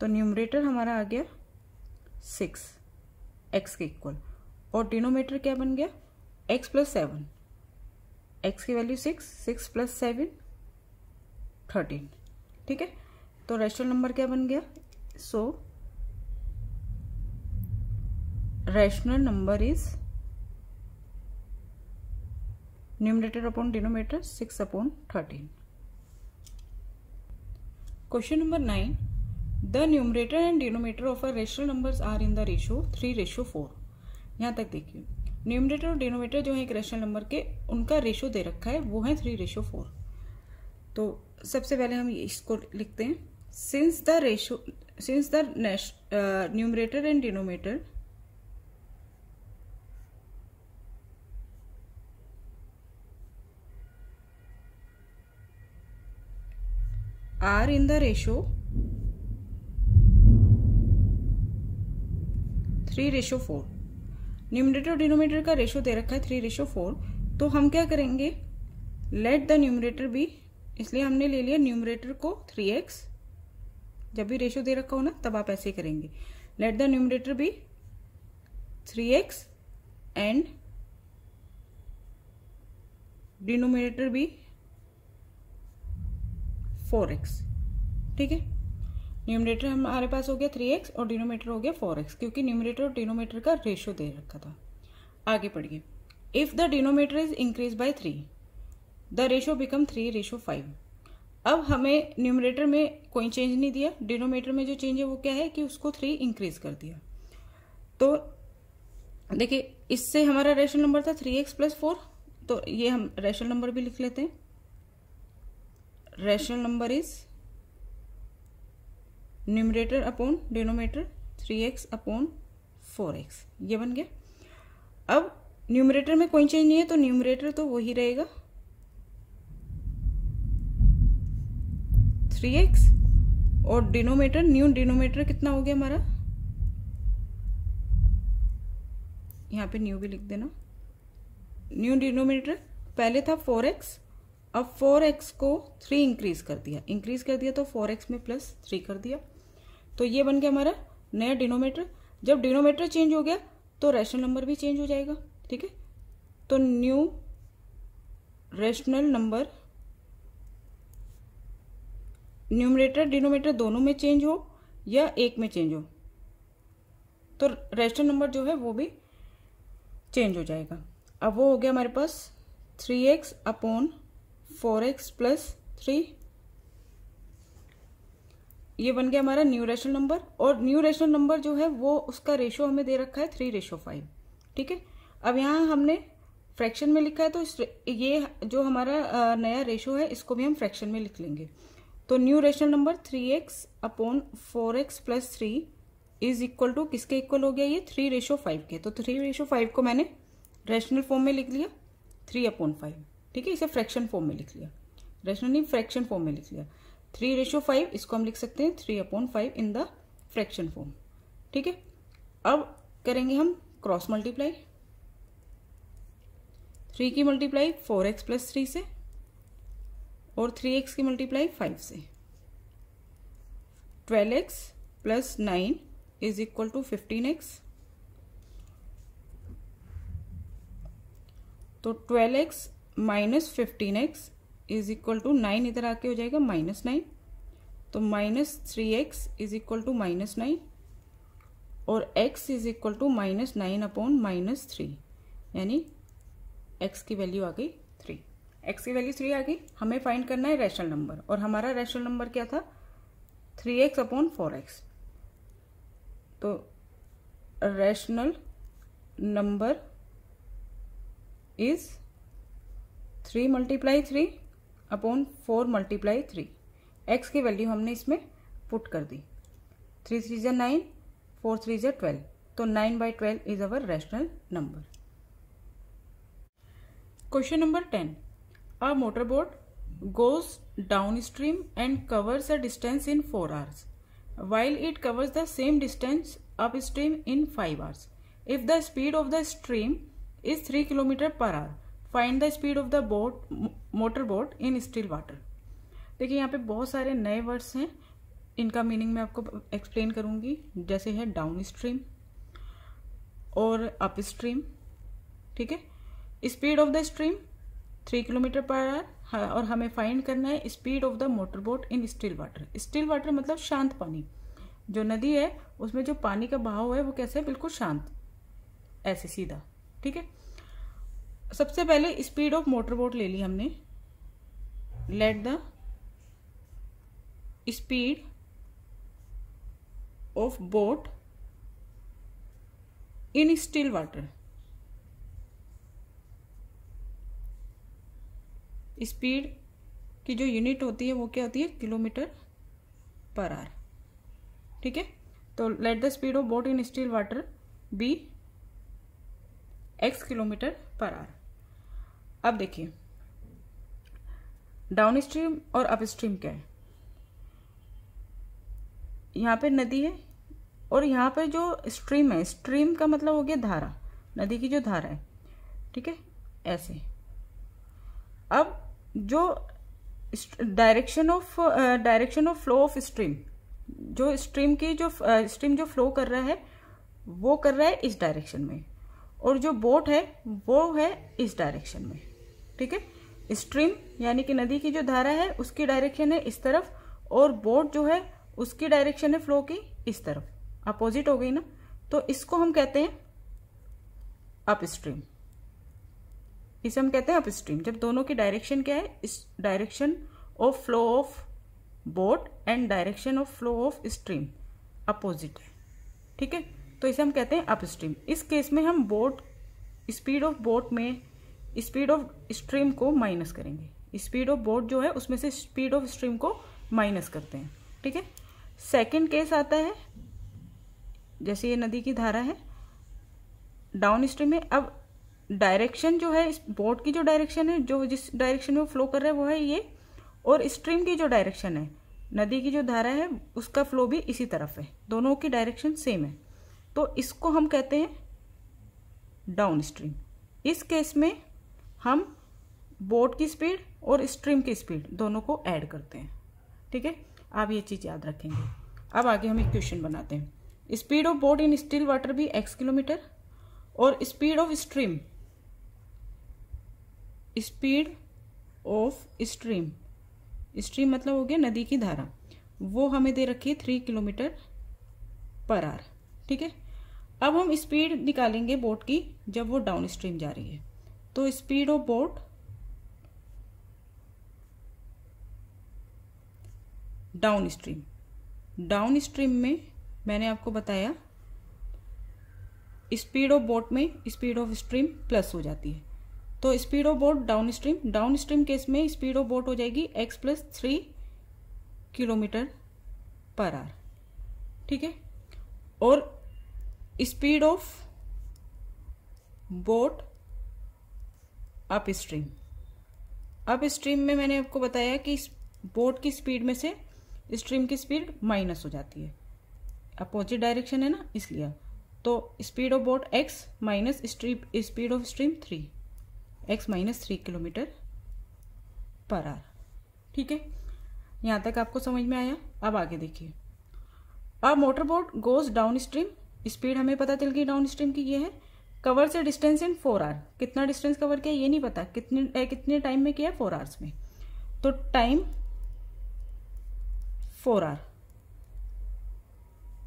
तो न्यूमरेटर हमारा आ गया सिक्स एक्स के इक्वल और डिनोमीटर क्या बन गया? एक्स प्लस सेवन एक्स की value six six plus seven thirteen ठीक है? तो रेशनल नंबर क्या बन गया? So rational number is numerator upon denominator 6 upon 13 question number 9 the numerator and denominator of a rational numbers are in the ratio 3 ratio 4 यहाँ तक देखिए numerator और डिनोमीटर जो है एक रेशनल नंबर के उनका रेशो दे रखा है वो है थ्री रेशो फोर तो सबसे पहले हम इसको लिखते हैं since the ratio since the numerator and denominator are in the ratio three ratio four numerator और डिनोमीटर का रेशो दे रखा है थ्री रेशो फोर तो हम क्या करेंगे? लेट द न्यूमरेटर बी इसलिए हमने ले लिया न्यूमरेटर को थ्री एक्स जब भी रेशो दे रखा हो ना, तब आप ऐसे करेंगे। Let the numerator be three x and denominator be four x ठीक है? न्यूमरेटर हमारे पास हो गया थ्री एक्स और डिनोमीटर हो गया फोर एक्स क्योंकि न्यूमरेटर और डिनोमीटर का रेशियो दे रखा था। आगे पढ़िए। If the denominator is increase by three the ratio become three ratio five अब हमें न्यूमरेटर में कोई चेंज नहीं दिया। डिनोमीटर में जो चेंज है वो क्या है कि उसको थ्री इंक्रीज कर दिया। तो देखिए, इससे हमारा रेशनल नंबर था थ्री एक्स प्लस फोर तो ये हम रेशनल नंबर भी लिख लेते हैं। rational number is numerator upon denominator three x upon four x ये बन गया। अब न्यूमरेटर में कोई चेंज नहीं है तो न्यूमरेटर तो वही रहेगा। थ्री एक्स और डिनोमीटर, न्यू डिनोमीटर कितना हो गया हमारा? यहाँ पे न्यू भी लिख देना। न्यू डिनोमीटर, पहले था फोर एक्स, अब फोर एक्स को थ्री इंक्रीज कर दिया। इंक्रीज कर दिया तो फोर एक्स में प्लस थ्री कर दिया। तो ये बन गया हमारा नया डिनोमीटर। जब डिनोमीटर चेंज हो गया तो रेशनल नंबर भी चेंज हो जाएगा, ठीक है? तो new rational number numerator denominator दोनों में चेंज हो या एक में चेंज हो तो रेशनल नंबर जो है वो भी चेंज हो जाएगा। अब वो हो गया हमारे पास three x upon four x plus three ये बन गया हमारा न्यू रेशनल नंबर और न्यू रेशनल नंबर जो है वो उसका रेशो हमें दे रखा है थ्री रेशो फाइव ठीक है? अब यहाँ हमने फ्रैक्शन में लिखा है तो ये जो हमारा नया रेशो है, इसको भी हम फ्रैक्शन में लिख लेंगे। तो new rational number three x upon four x plus three is equal to किसके इक्वल हो गया ये? थ्री रेशो फाइव के। तो थ्री रेशो फाइव को मैंने रेशनल फॉर्म में लिख लिया। थ्री अपॉन फाइव ठीक है? इसे फ्रैक्शन फॉर्म में लिख लिया। रेशनल नहीं फ्रैक्शन फॉर्म में लिख लिया। थ्री रेशो फाइव इसको हम लिख सकते हैं। Three upon five in the fraction form ठीक है? अब करेंगे हम क्रॉस मल्टीप्लाई थ्री की multiply four x plus three से। और थ्री एक्स की मल्टीप्लाई फाइव से। Twelve x plus nine is equal to fifteen x तो twelve x minus fifteen x is equal to nine इधर आके हो जाएगा माइनस नाइन तो minus three x is equal to minus nine और x is equal to minus nine upon minus three यानी x की value आ गई x की वैल्यू थ्री आ गई। हमें फाइंड करना है रैशनल नंबर और हमारा रैशनल नंबर क्या था? Three x upon four x तो rational number is three multiply three upon four multiply three x की वैल्यू हमने इसमें पुट कर दी। थ्री थ्री जै नाइन फोर थ्री जै ट्वेल्व तो nine by twelve is our rational number question number ten a motor boat goes downstream and covers a distance in 4 hours, while it covers the same distance upstream in 5 hours. If the speed of the stream is 3 km per hour, find the speed of the boat motor boat in still water. देखिए यहाँ पे बहुत सारे नए words हैं इनका meaning मैं आपको एक्सप्लेन करूँगी जैसे है डाउन स्ट्रीम और अप स्ट्रीम ठीक है speed of the stream three kilometre per hour हाँ, और हमें फाइंड करना है speed of the motor boat in still water still water मतलब शांत पानी जो नदी है उसमें जो पानी का बहाव है वो कैसे है बिल्कुल शांत ऐसे सीधा ठीक है सबसे पहले स्पीड ऑफ़ मोटर बोट ले ली हमने let the speed of boat in still water speed की जो यूनिट होती है वो क्या होती है? Kilometre per hour. ठीक है? तो let the speed of boat in still water be x kilometre per hour. अब देखिए डाउन स्ट्रीम और अप स्ट्रीम क्या है? यहाँ पे नदी है और यहाँ पे जो स्ट्रीम है स्ट्रीम का मतलब हो गया धारा, नदी की जो धारा है। ठीक है? ऐसे। अब जो direction of direction of flow of stream जो स्ट्रीम की जो स्ट्रीम uh, जो फ्लो कर रहा है वो कर रहा है इस डायरेक्शन में। और जो बोट है वो है इस डायरेक्शन में। ठीक है? स्ट्रीम यानी कि नदी की जो धारा है उसकी डायरेक्शन है इस तरफ़ और बोट जो है उसकी डायरेक्शन है फ्लो की इस तरफ़। अपोजिट हो गई ना? तो इसको हम कहते हैं अप स्ट्रीम इसे हम कहते हैं अपस्ट्रीम। जब दोनों की डायरेक्शन क्या है? इस direction of flow of boat and direction of flow of stream opposite है। ठीक है? तो इसे हम कहते हैं अपस्ट्रीम इस केस में हम बोट स्पीड ऑफ़ बोट में स्पीड ऑफ़ स्ट्रीम को माइनस करेंगे। स्पीड ऑफ़ बोट जो है, उसमें से स्पीड ऑफ़ स्ट्रीम को माइनस करते हैं। ठीक है? सेकेंड केस आता है। जैसे ये नदी की धारा है। डाउन स्ट्रीम में अब डायरेक्शन जो है, इस बोट की जो डायरेक्शन है, जो जिस डायरेक्शन में फ्लो कर रहा है, वो है ये, और स्ट्रीम की जो डायरेक्शन है, नदी की जो धारा है, उसका फ्लो भी इसी तरफ़ है। दोनों की डायरेक्शन सेम है। तो इसको हम कहते हैं डाउन स्ट्रीम इस केस में हम बोट की स्पीड और स्ट्रीम की स्पीड दोनों को ऐड करते हैं। ठीक है? आप ये चीज़ याद रखेंगे। अब आगे हम एक क्वेश्चन बनाते हैं। Speed of boat in still water भी एक्स किलोमीटर और speed of stream speed of stream stream मतलब हो गया नदी की धारा, वो हमें दे रखी है थ्री किलोमीटर पर आर ठीक है? अब हम स्पीड निकालेंगे बोट की जब वो डाउन स्ट्रीम जा रही है। तो speed of boat downstream downstream में मैंने आपको बताया, स्पीड ऑफ़ बोट में स्पीड ऑफ़ स्ट्रीम प्लस हो जाती है। तो speed of boat downstream downstream case में स्पीड ऑफ़ बोट हो जाएगी x plus three kilometre per hour ठीक है? और speed of boat upstream upstream में मैंने आपको बताया कि बोट की स्पीड में से स्ट्रीम की स्पीड माइनस हो जाती है। अपोजिट डायरेक्शन है ना? इसलिए। तो speed of boat x minus stream speed of stream three x minus three kilometre per hour ठीक है? यहाँ तक आपको समझ में आया? अब आगे देखिए। अब motor boat goes downstream speed हमें पता चल गई डाउन स्ट्रीम की ये है। कवर से डिस्टेंस इन फोर आर कितना डिस्टेंस कवर किया? ये नहीं पता। कितने ए, कितने टाइम में किया? फोर आवर्स में। तो time four hour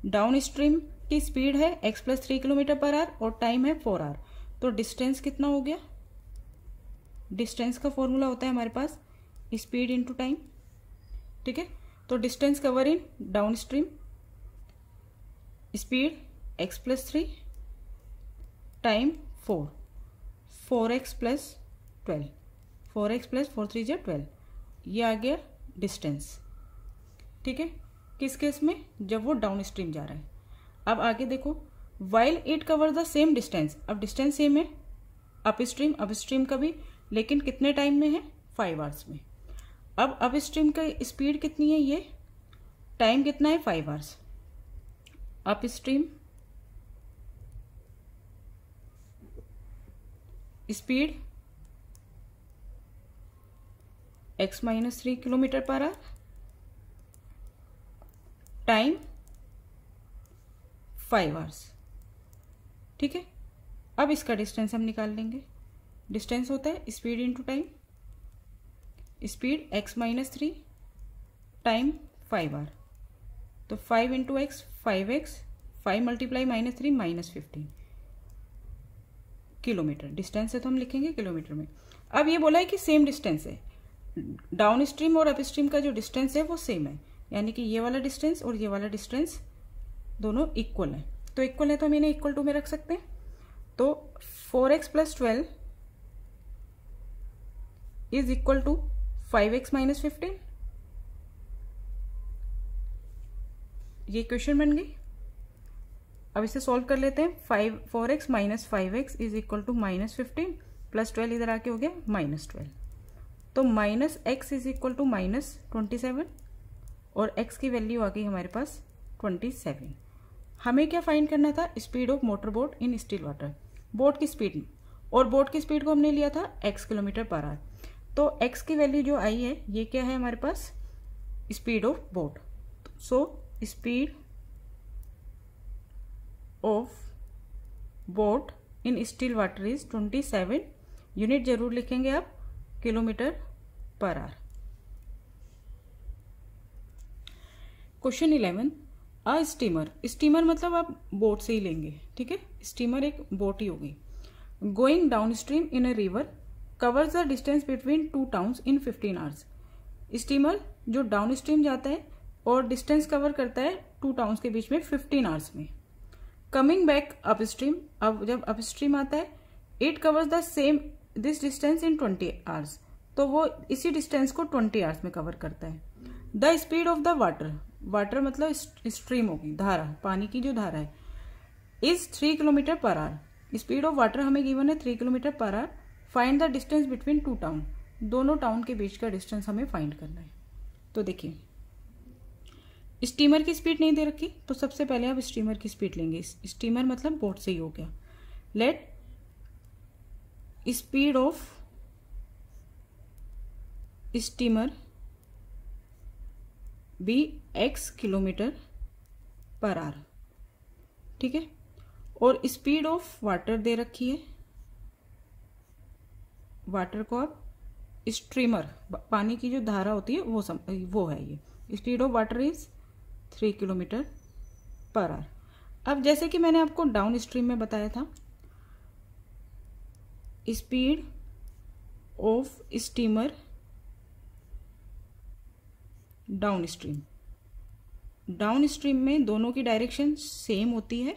down stream की स्पीड है x plus three kilometre per hour और टाइम है फोर आर तो डिस्टेंस कितना हो गया? डिस्टेंस का फॉर्मूला होता है हमारे पास, स्पीड इनटू टाइम ठीक है? तो distance cover in downstream speed x plus three time four four x plus twelve four x plus four three जो ट्वेल्व ये आ गया डिस्टेंस, ठीक है? किस केस में? जब वो डाउन स्ट्रीम जा रहा है। अब आगे देखो while it cover the same distance अब डिस्टेंस सेम है अप स्ट्रीम अप स्ट्रीम का भी लेकिन कितने टाइम में है? फाइव आवर्स में। अब अब स्ट्रीम का स्पीड कितनी है ये? टाइम कितना है? Five hours upstream speed x minus three kilometre per hour time five hours ठीक है? अब इसका डिस्टेंस हम निकाल लेंगे। डिस्टेंस होता है speed into time, speed x minus three time five hour तो five into x five x five multiply minus three, minus fifteen kilometre. Distance है तो हम लिखेंगे किलोमीटर में। अब ये बोला है कि सेम डिस्टेंस है। डाउन स्ट्रीम और अप स्ट्रीम का जो डिस्टेंस है वो सेम है। यानी कि ये वाला डिस्टेंस और ये वाला डिस्टेंस दोनों इक्वल है। तो इक्वल है तो हम इन्हें इक्वल टू में रख सकते हैं। तो four x plus twelve equal to five x minus fifteen ये क्वेश्चन बन गई। अब इसे सॉल्व कर लेते हैं। Five four x minus five x is equal to minus fifteen plus twelve इधर आके हो गया माइनस ट्वेल्व तो minus x is equal to minus twenty seven और एक्स की वैल्यू आ गई हमारे पास ट्वेंटी सेवन हमें क्या फाइंड करना था? Speed of motor boat in still water boat की स्पीड और बोट की स्पीड को हमने लिया था एक्स किलोमीटर पर आवर तो x की वैल्यू जो आई है, ये क्या है हमारे पास? Speed of boat so speed of boat in still water is 27 unit ज़रूर लिखेंगे आप, kilometre per hour. Question eleven a steamer steamer मतलब आप बोट से ही लेंगे, ठीक है? स्टीमर एक बोट ही होगी। Going downstream in a river covers the distance between two towns in fifteen hours steamer जो डाउन स्ट्रीम जाता है और डिस्टेंस कवर करता है टू टाउन्स के बीच में फिफ्टीन आवर्स में। कमिंग बैक अप स्ट्रीम अब जब अप स्ट्रीम आता है it covers the same this distance in twenty hours तो वो इसी डिस्टेंस को ट्वेंटी आवर्स में कवर करता है। The speed of the water water मतलब स्ट्रीम होगी, धारा, पानी की जो धारा है is three kilometre per hour speed of water हमें गिवन है three kilometre per hour find the distance between two town दोनों टाउन के बीच का डिस्टेंस हमें फाइंड करना है। तो देखिए स्टीमर की स्पीड नहीं दे रखी तो सबसे पहले आप स्टीमर की स्पीड लेंगे। स्टीमर मतलब बोट से ही हो गया। Let speed of steamer be x kilometre per hour ठीक है? और स्पीड ऑफ़ वाटर दे रखी है। वाटर को आप स्ट्रीमर पानी की जो धारा होती है वो सम, वो है ये। Speed of water is three kilometre per hour. अब जैसे कि मैंने आपको डाउन स्ट्रीम में बताया था speed of steamer downstream. Downstream में दोनों की डायरेक्शन सेम होती है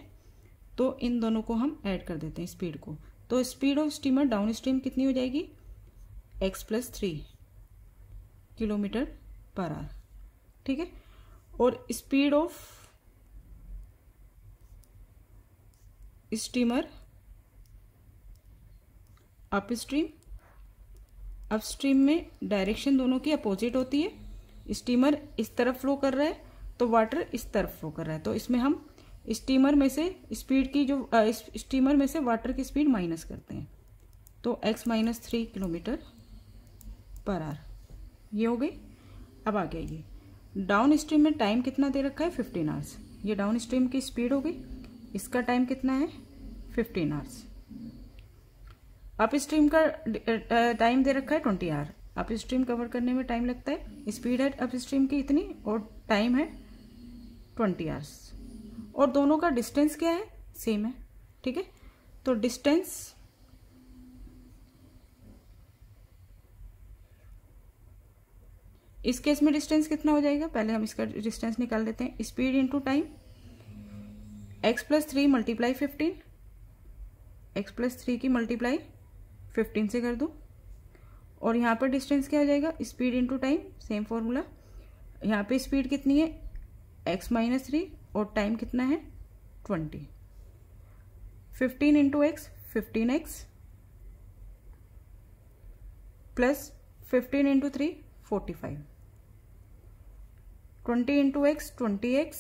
तो इन दोनों को हम ऐड कर देते हैं स्पीड को। तो speed of steamer down stream कितनी हो जाएगी? X plus three kilometre per hour ठीक है? और speed of steamer upstream upstream में डायरेक्शन दोनों की अपोजिट होती है। स्टीमर इस तरफ़ फ्लो कर रहा है तो वाटर इस तरफ़ फ्लो कर रहा है। तो इसमें हम स्टीमर में से स्पीड की जो स्टीमर में से वाटर की स्पीड माइनस करते हैं। तो x minus three kilometre per hour. ये हो गई। अब आ गया ये डाउन स्ट्रीम में टाइम कितना दे रखा है? फिफ्टीन आवर्स ये डाउन स्ट्रीम की स्पीड हो गई। इसका टाइम कितना है? फिफ्टीन आवर्स अप स्ट्रीम का टाइम दे रखा है twenty hour up stream cover करने में टाइम लगता है। स्पीड है अप स्ट्रीम की इतनी और टाइम है ट्वेंटी आवर्स और दोनों का डिस्टेंस क्या है? सेम है। ठीक है? तो डिस्टेंस इस केस में डिस्टेंस कितना हो जाएगा? पहले हम इसका डिस्टेंस निकाल देते हैं। Speed into time. X plus three multiply fifteen x plus three की मल्टीप्लाई फिफ्टीन से कर दो। और यहाँ पर डिस्टेंस क्या हो जाएगा? Speed into time. Same formula यहाँ पे स्पीड कितनी है? एक्स माइनस थ्री और टाइम कितना है? Twenty fifteen into x fifteen x plus fifteen into three forty five twenty into x twenty x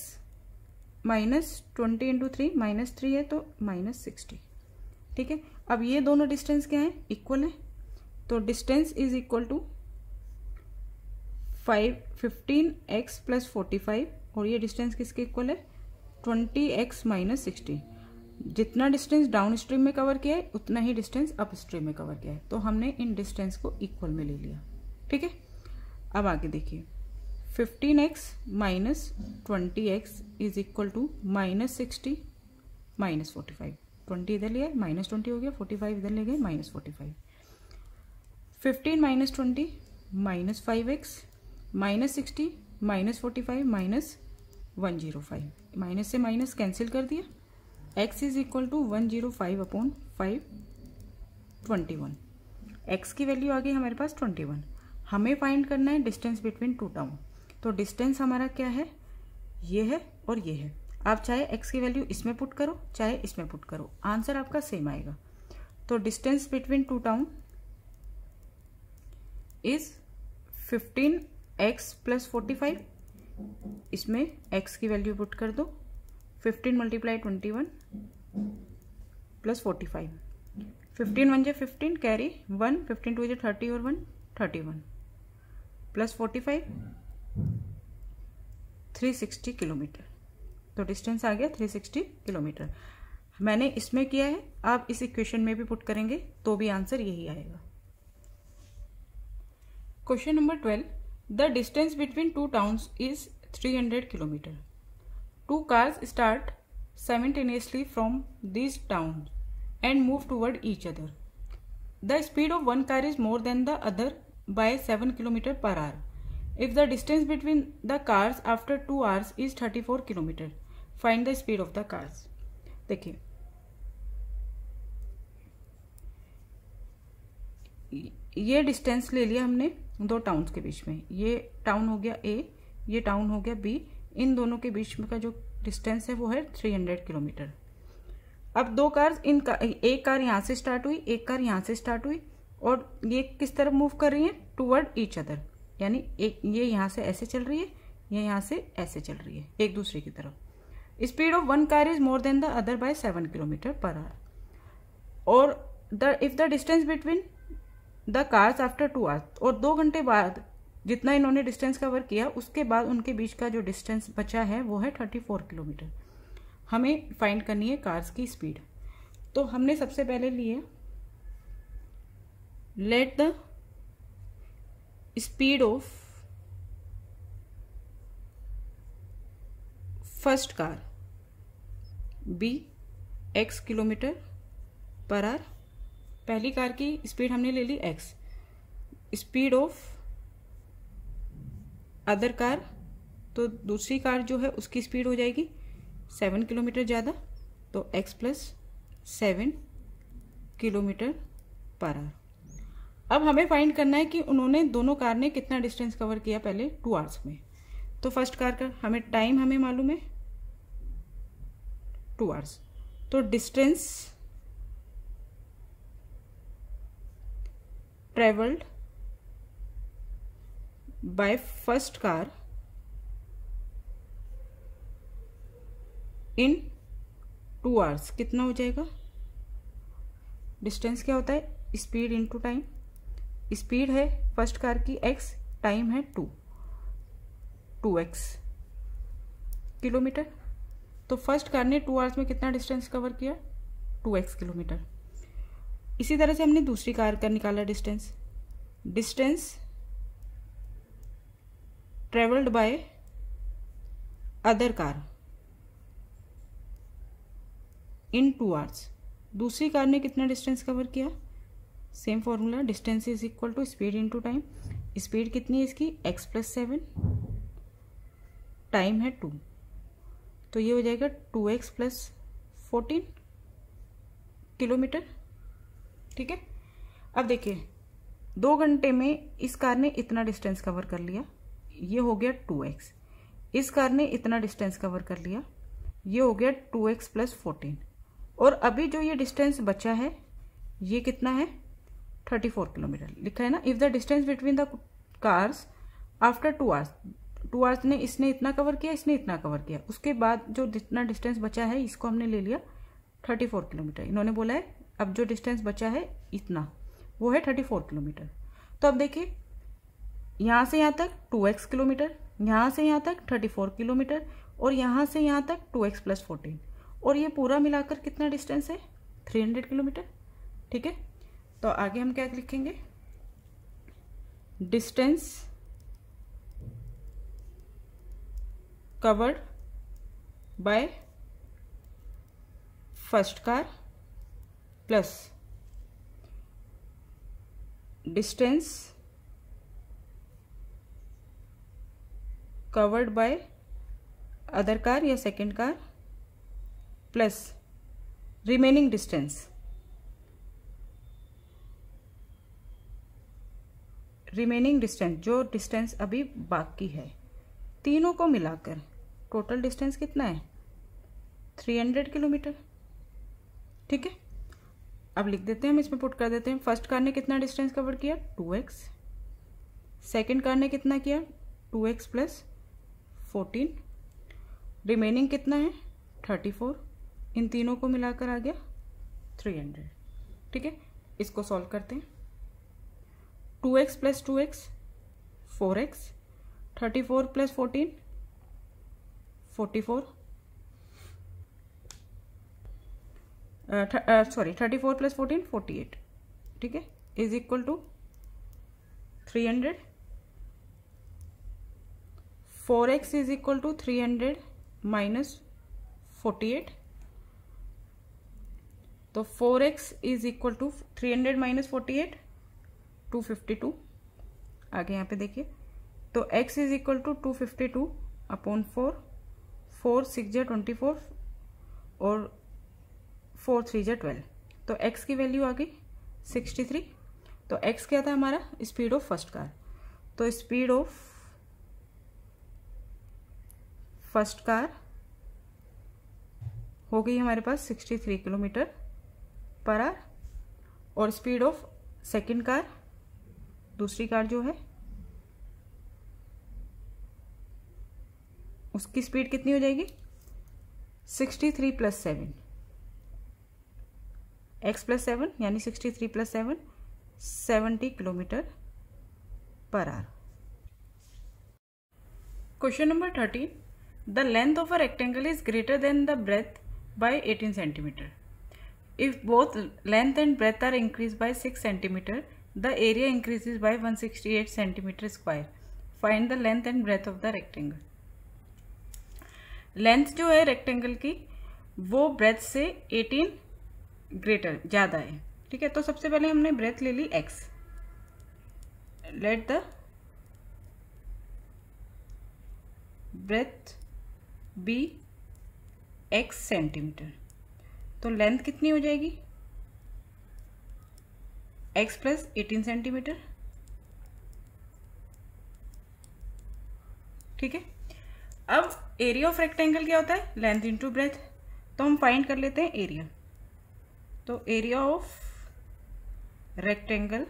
minus twenty into three minus three है तो minus sixty ठीक है? अब ये दोनों डिस्टेंस क्या है? इक्वल है. तो distance is equal to five fifteen x plus forty five और ये डिस्टेंस किसके इक्वल है? ट्वेंटी एक्स माइनस सिक्सटी जितना डिस्टेंस डाउन स्ट्रीम में कवर किया है, उतना ही डिस्टेंस अप स्ट्रीम में कवर किया है। तो हमने इन डिस्टेंस को इक्वल में ले लिया। ठीक है? अब आगे देखिए। Fifteen x minus twenty x is equal to minus sixty minus forty five twenty इधर लिया माइनस ट्वेंटी हो गया फोर्टी फाइव इधर ले गए minus forty five fifteen minus twenty minus five x minus sixty minus forty five, minus one zero five. Minus से minus cancel कर दिया। X is equal to one zero five upon five twenty one. X की value आ गई हमारे पास twenty one. हमें find करना है डिस्टेंस बिटवीन टू टाउन। तो डिस्टेंस हमारा क्या है? ये है और ये है। आप चाहे एक्स की वैल्यू इसमें पुट करो, चाहे इसमें पुट करो। आंसर आपका सेम आएगा। तो distance between two town is fifteen x plus forty five इसमें एक्स की वैल्यू पुट कर दो fifteen multiply twenty one plus forty five fifteen one जे fifteen carry one fifteen two जे थर्टी और one thirty one plus forty five 360 kilometre तो distance आ गया 360 kilometre मैंने इसमें किया है, आप इस इक्वेशन में भी पुट करेंगे तो भी आंसर यही आएगा. Question number twelve the distance between two towns is three hundred kilometre two cars start simultaneously from this town and move toward each other the speed of one car is more than the other by seven kilometre per hour if the distance between the cars after two hours is thirty four kilometre find the speed of the cars देखिए ये distance ले लिया हमने. दो towns के बीच में। ये टाउन हो गया ए ये टाउन हो गया बी इन दोनों के बीच में का जो डिस्टेंस है वो है 300 किलोमीटर। अब दो कार इन का, एक कार यहाँ से स्टार्ट हुई एक कार यहाँ से स्टार्ट हुई और ये किस तरफ़ मूव कर रही है? टूवर्ड ईच अदर यानी एक ये यहाँ से ऐसे चल रही है ये यहाँ से ऐसे चल रही है एक दूसरे की तरफ़। Speed of one car is more than the other by seven kilometre per hour और the if the distance between the cars after two hours. और दो घंटे बाद जितना इन्होंने डिस्टेंस कवर किया, उसके बाद उनके बीच का जो डिस्टेंस बचा है, वो है थर्टी फोर किलोमीटर। हमें फाइंड करनी है कार्स की स्पीड। तो हमने सबसे पहले लिए let the speed of first car be x kilometre per hour पहली कार की स्पीड हमने ले ली x speed of other car तो दूसरी कार जो है उसकी स्पीड हो जाएगी सेवन किलोमीटर ज़्यादा तो x plus seven kilometre per hour अब हमें फाइंड करना है कि उन्होंने दोनों कार ने कितना डिस्टेंस कवर किया पहले टू आवर्स में. तो फ़र्स्ट कार का हमें टाइम हमें मालूम है टू आवर्स तो distance travelled by first car in two hours कितना हो जाएगा? डिस्टेंस क्या होता है? स्पीड इनटू टाइम स्पीड है फ़र्स्ट कार की एक्स टाइम है टू टू एक्स किलोमीटर? तो फ़र्स्ट कार ने टू आवर्स में कितना डिस्टेंस कवर किया? Two x kilometre. इसी तरह से हमने दूसरी कार का निकाला distance distance travelled by other car in two hours दूसरी कार ने कितना डिस्टेंस कवर किया? Same formula distance is equal to speed into time speed कितनी है इसकी? एक्स प्लस सेवन टाइम है टू तो ये हो जाएगा two x plus fourteen kilometre ठीक है? अब देखिए, दो घंटे में इस कार ने इतना डिस्टेंस कवर कर लिया। ये हो गया टू एक्स इस कार ने इतना डिस्टेंस कवर कर लिया। ये हो गया टू एक्स प्लस फोर्टीन और अभी जो ये डिस्टेंस बचा है, ये कितना है? Thirty four kilometre. लिखा है ना? If the distance between the cars after two hours two hours ने इसने इतना कवर किया, इसने इतना कवर किया। उसके बाद जो जितना डिस्टेंस बचा है, इसको हमने ले लिया थर्टी फोर किलोमीटर। इन्होंने बोला है अब जो डिस्टेंस बचा है, इतना। वो है थर्टी फोर किलोमीटर। तो अब देखिए, यहाँ से यहाँ तक टू एक्स किलोमीटर, यहाँ से यहाँ तक थर्टी फोर किलोमीटर और यहाँ से यहाँ तक टू एक्स प्लस फोर्टीन और ये पूरा मिलाकर कितना डिस्टेंस है? Three hundred kilometre. ठीक है? तो आगे हम क्या लिखेंगे? Distance covered by first car plus distance covered by other car या second car plus remaining distance remaining distance जो डिस्टेंस अभी बाकी है, तीनों को मिलाकर टोटल डिस्टेंस कितना है? 300 किलोमीटर। ठीक है? अब लिख देते हैं, हम इसमें पुट कर देते हैं। फ़र्स्ट कार ने कितना डिस्टेंस कवर किया? 2x सेकेंड कार ने कितना किया? 2x प्लस फोर्टीन रिमेनिंग कितना है? 34 इन तीनों को मिलाकर आ गया थ्री हंड्रेड ठीक है? इसको सॉल्व करते हैं। Two x plus two x four x thirty four plus fourteen forty four sorry thirty four plus fourteen forty eight ठीक है? Is equal to three hundred four x is equal to three hundred minus forty eight तो four x is equal to three hundred minus forty eight two fifty two आगे यहाँ पे देखिए। तो x is equal to two fifty two upon four four six J twenty four और four three जे twelve तो x की value आ गई सिक्सटी थ्री तो x क्या था हमारा? स्पीड ऑफ़ फ़र्स्ट कार तो स्पीड ऑफ़ फ़र्स्ट कार हो गई हमारे पास 63 किलोमीटर पर आर और स्पीड ऑफ़ सेकंड कार दूसरी कार जो है, उसकी स्पीड कितनी हो जाएगी? 63 plus seven x plus seven यानी 63 three plus seven seventy kilometre per hour. Question number thirteen the length of a rectangle is greater than the breadth by 18 centimetre if both length and breadth are increase by six centimetre the area increase is by 168 centimetre square find the length and breadth of the rectangle length जो है rectangle की, वो breadth से eighteen greater ज़्यादा है। ठीक है तो सबसे पहले हमने ब्रेथ ले ली x let the breadth be x centimetre तो लेंथ कितनी हो जाएगी? X प्लस एटीन सेंटीमीटर ठीक है? अब एरिया ऑफ़ रेक्टेंगल क्या होता है? लेंथ इनटू ब्रेथ तो हम फाइंड कर लेते हैं एरिया तो area of rectangle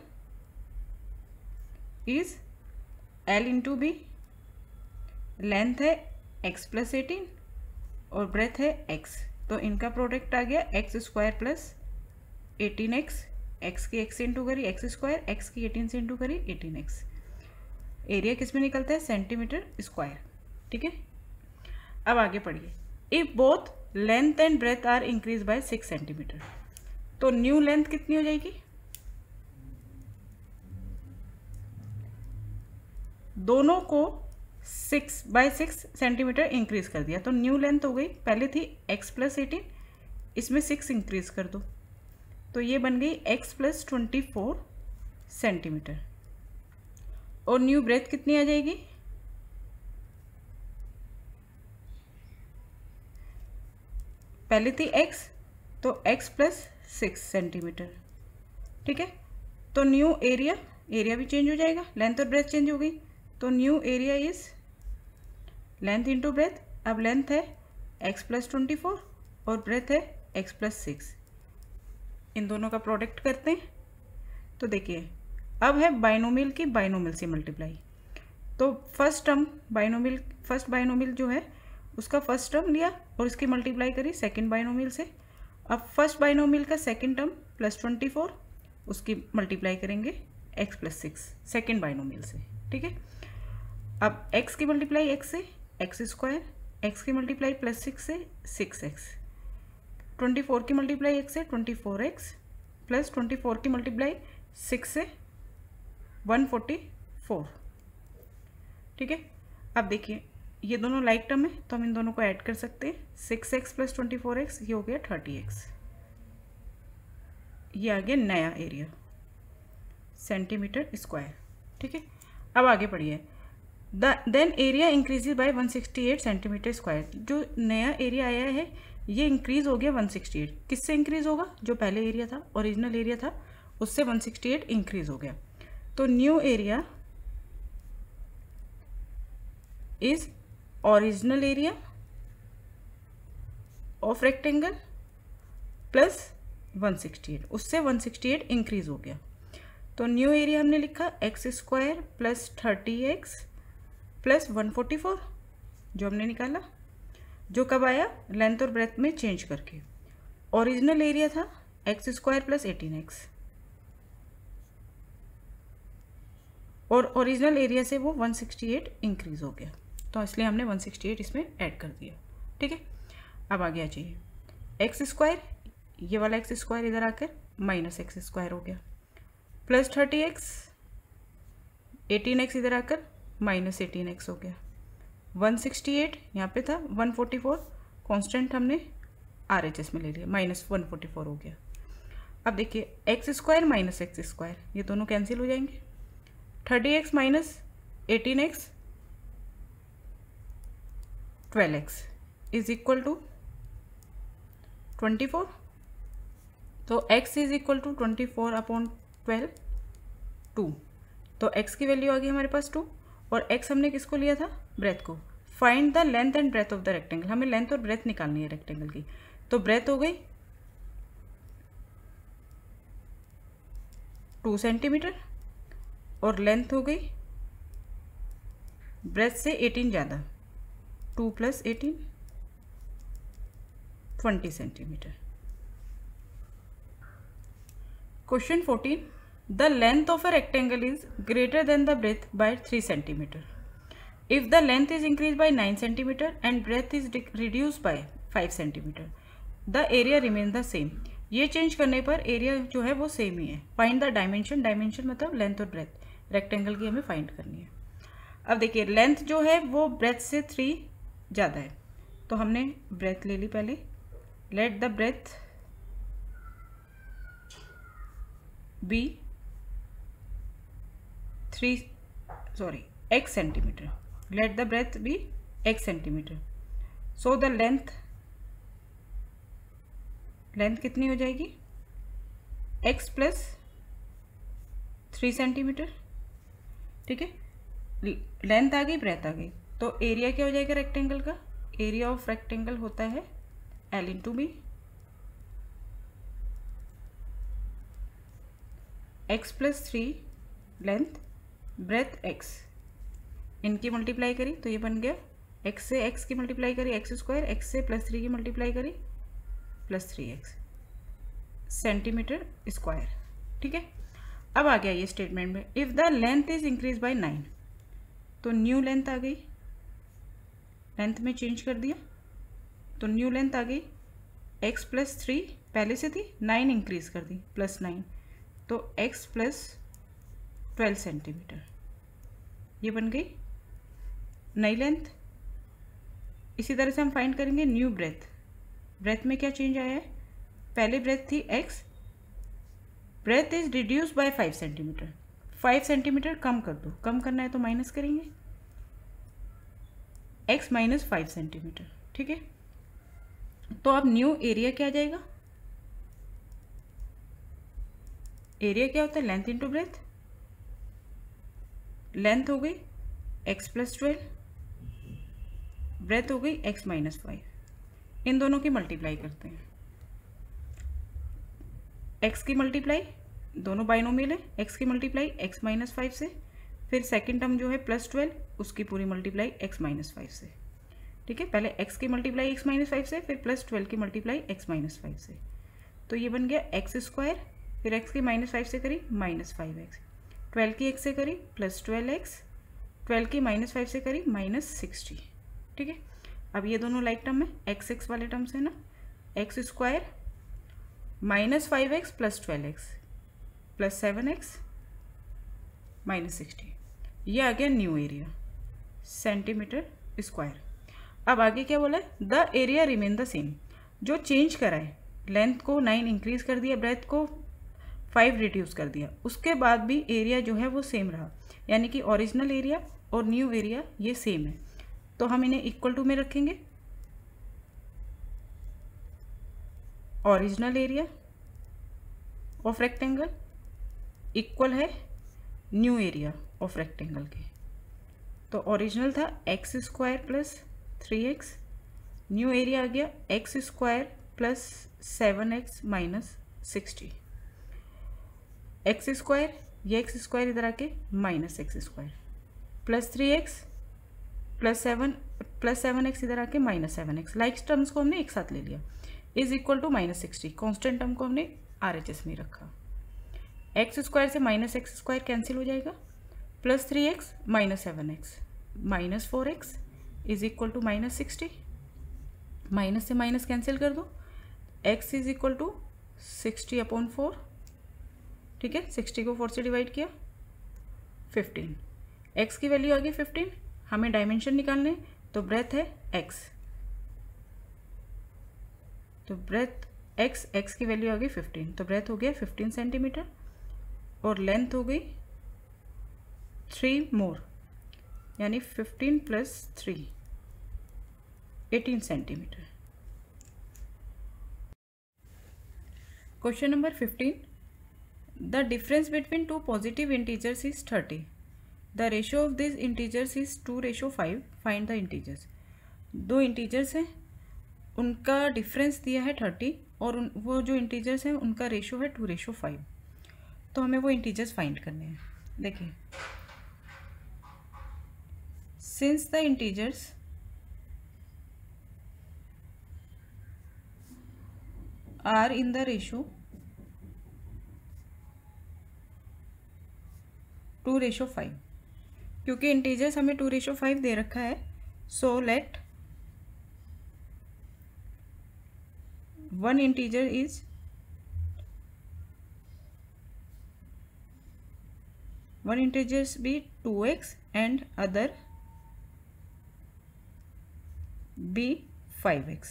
is L into B length है एक्स प्लस एटीन और ब्रेथ है एक्स तो इनका प्रोडक्ट आ गया x square plus eighteen x x की एक्स इंटू करी एक्स स्क्वायर एक्स की एटीन से इंटू करी एटीन एक्स एरिया किसमें निकलता है? सेंटीमीटर स्क्वायर ठीक है? अब आगे पढ़िए. If both length and breadth are increase by six centimetre तो न्यू लेंथ कितनी हो जाएगी? दोनों को six by six centimetre increase कर दिया। तो न्यू लेंथ हो गई। पहले थी एक्स प्लस एटीन इसमें सिक्स इंक्रीज कर दो। तो ये बन गई x plus twenty four centimetre और न्यू ब्रेथ कितनी आ जाएगी? पहले थी एक्स तो एक्स प्लस सिक्स सेंटीमीटर। ठीक है? तो न्यू एरिया एरिया भी चेंज हो जाएगा। लेंथ और ब्रेथ चेंज हो गई। तो new area is length into breadth अब लेंथ है एक्स प्लस ट्वेंटी फोर और ब्रेथ है एक्स प्लस सिक्स इन दोनों का प्रोडक्ट करते हैं। तो देखिए, अब है बाइनोमिल की बाइनोमिल से मल्टीप्लाई तो first term binomial first binomial जो है, उसका फ़र्स्ट टर्म लिया और इसकी मल्टीप्लाई करी सेकंड बाइनोमिल से। अब फ़र्स्ट बाइनोमिल का second term plus twenty four उसकी मल्टीप्लाई करेंगे x plus six second binomial से, ठीक है? अब एक्स की मल्टीप्लाई एक्स से एक्स स्क्वायर एक्स की मल्टीप्लाई प्लस सिक्स से सिक्स एक्स ट्वेंटी फोर की मल्टीप्लाई एक्स से twenty four x plus twenty four की मल्टीप्लाई सिक्स से वन फोर्टी फोर ठीक है? अब देखिए ये दोनों लाइक टर्म है तो हम इन दोनों को ऐड कर सकते हैं। Six x plus twenty four x ये हो गया थर्टी एक्स ये आ गया नया एरिया सेंटीमीटर स्क्वायर ठीक है? अब आगे पढ़िए। Then area increase by 168 centimetre square जो नया एरिया आया है, ये इंक्रीज हो गया 168 किससे इंक्रीज होगा? जो पहले एरिया था ओरिजिनल एरिया था, उससे 168 इंक्रीज हो गया। तो new area is original area of rectangle plus 168 उससे 168 इंक्रीज हो गया। तो न्यू एरिया हमने लिखा x square plus thirty x plus one four जो हमने निकाला, जो कब आया? लेंथ और ब्रेथ में चेंज करके। ओरिजिनल एरिया था x square plus eighteen x और ओरिजिनल एरिया से वो 168 इंक्रीज हो गया। तो इसलिए हमने 168 इसमें ऐड कर दिया। ठीक है? अब आगे आ जाइए एक्स स्क्वायर ये वाला एक्स स्क्वायर इधर आकर माइनस एक्स स्क्वायर हो गया। Plus thirty x eighteen x इधर आकर माइनस एटीन एक्स हो गया। वन सिक्सटी एट यहाँ पर था वन फोर्टी फोर कॉन्स्टेंट हमने आर एच एस में ले लिया। माइनस वन फोर्टी फोर हो गया। अब देखिए x square minus x square ये दोनों कैंसिल हो जाएँगे। Thirty x minus eighteen x twelve x is equal to twenty four तो x is equal to twenty four upon twelve two तो x की वैल्यू आ गई हमारे पास टू और एक्स हमने किसको लिया था? ब्रेथ को. Find the length and breadth of the rectangle हमें लेंथ और ब्रेथ निकालनी है रेक्टेंगल की. तो ब्रेथ हो गई टू सेंटीमीटर और लेंथ हो गई ब्रेथ से एटीन ज़्यादा. Two plus eighteen twenty centimetre. Question fourteen, the length of a rectangle is greater than the breadth by three centimetre if the length is increased by 9 centimeter and breadth is reduced by 5 centimeter, the area remains the same. ये change करने पर area जो है वो same ही है। Find the dimension dimension मतलब length और ब्रेथ रेक्टेंगल की हमें फाइंड करनी है। अब देखिए लेंथ जो है वो ब्रेथ से थ्री ज़्यादा है। तो हमने ब्रेथ ले ली पहले। Let the breadth be three sorry x centimetre let the breadth be x centimetre so the length length कितनी हो जाएगी? x प्लस थ्री सेंटीमीटर ठीक है? लेंथ आ गई ब्रेथ आ गई। तो एरिया क्या हो जाएगा रेक्टेंगल का? एरिया ऑफ़ रेक्टेंगल होता है L into B x plus three length breadth x इनकी मल्टीप्लाई करी तो ये बन गया एक्स से एक्स की मल्टीप्लाई करी एक्स स्क्वायर एक्स से प्लस थ्री की मल्टीप्लाई करी plus three x centimetre square ठीक है? अब आ गया ये स्टेटमेंट में. If the length is increase by nine तो न्यू लेंथ आ गई. लेंथ में चेंज कर दिया। तो न्यू लेंथ आ गई। एक्स प्लस थ्री पहले से थी नाइन इंक्रीज कर दी प्लस नाइन तो एक्स प्लस ट्वेल्व सेंटीमीटर ये बन गई नई लेंथ इसी तरह से हम फाइंड करेंगे न्यू ब्रेथ ब्रेथ में क्या चेंज आया है? पहले ब्रेथ थी x breadth is reduce by five centimetre five centimetre कम कर दो। कम करना है तो माइनस करेंगे। एक्स माइनस फाइव सेंटीमीटर ठीक है? तो अब न्यू एरिया क्या आ जाएगा? एरिया क्या होता है? लेंथ इंटू ब्रेथ लेंथ हो गई एक्स प्लस ट्वेल्व ब्रेथ हो गई एक्स माइनस फाइव इन दोनों की मल्टीप्लाई करते हैं। एक्स की मल्टीप्लाई दोनों बाइनोमियल है। एक्स की मल्टीप्लाई एक्स माइनस फाइव से फिर सेकेंड टर्म जो है प्लस ट्वेल्व उसकी पूरी मल्टीप्लाई एक्स माइनस फाइव से। ठीक है? पहले एक्स की मल्टीप्लाई एक्स माइनस फाइव से, फिर प्लस ट्वेल्व की मल्टीप्लाई एक्स माइनस फाइव से। तो ये बन गया एक्स स्क्वायर फिर एक्स की माइनस फाइव से करी माइनस फाइव एक्स ट्वेल्व की एक्स से करी प्लस ट्वेल्व एक्स ट्वेल्व की माइनस फाइव से करी माइनस सिक्सटी ठीक है? अब ये दोनों लाइक टर्म है एक्स एक्स वाले टर्म से ना? X square minus five x plus twelve x plus seven x minus sixty ये आ गया न्यू एरिया सेंटीमीटर स्क्वायर अब आगे क्या बोला है? The area remain the same जो चेंज करा है लेंथ को नाइन इंक्रीज कर दिया ब्रेथ को फाइव रिड्यूस कर दिया, उसके बाद भी एरिया जो है वो सेम रहा. यानी कि ओरिजिनल एरिया और न्यू एरिया ये सेम है. तो हम इन्हें इक्वल टू में रखेंगे. Original area of rectangle equal है न्यू एरिया ऑफ़ रेक्टेंगल के। तो ओरिजिनल था x square plus three x new area आ गया x square plus seven x minus sixty x square ये एक्स स्क्वायर इधर आके minus x square plus three x plus seven plus seven x इधर आके minus seven x like terms को हमने एक साथ ले लिया। Is equal to minus sixty constant term को हमने आर एच एस में रखा। एक्स स्क्वायर से माइनस एक्स स्क्वायर कैंसिल हो जाएगा। Plus three x minus seven x minus four x is equal to minus sixty minus से minus cancel कर दो. X is equal to sixty upon four ठीक है? सिक्सटी को four से डिवाइड किया. फिफ्टीन एक्स की वैल्यू आ गई फिफ्टीन हमें डायमेंशन निकालने तो ब्रेथ है एक्स तो ब्रेथ एक्स एक्स की वैल्यू आ गई फिफ्टीन तो ब्रेथ हो गया फिफ्टीन सेंटीमीटर और लेंथ हो गई थ्री मोर यानी fifteen plus three eighteen centimetre question number fifteen the difference between two positive integers is thirty the ratio of this integers is two ratio five find the integers दो integers हैं. उनका difference दिया है thirty और वो जो integers हैं, उनका रेशो है टू रेशो फाइव तो हमें वो इंटीजर्स फाइंड करने हैं. देखिए. Since the integers are in the ratio two ratio five क्योंकि इंटीजर्स हमें टू रेशो फाइव दे रखा है so let one integer is one integers be 2x and other be 5x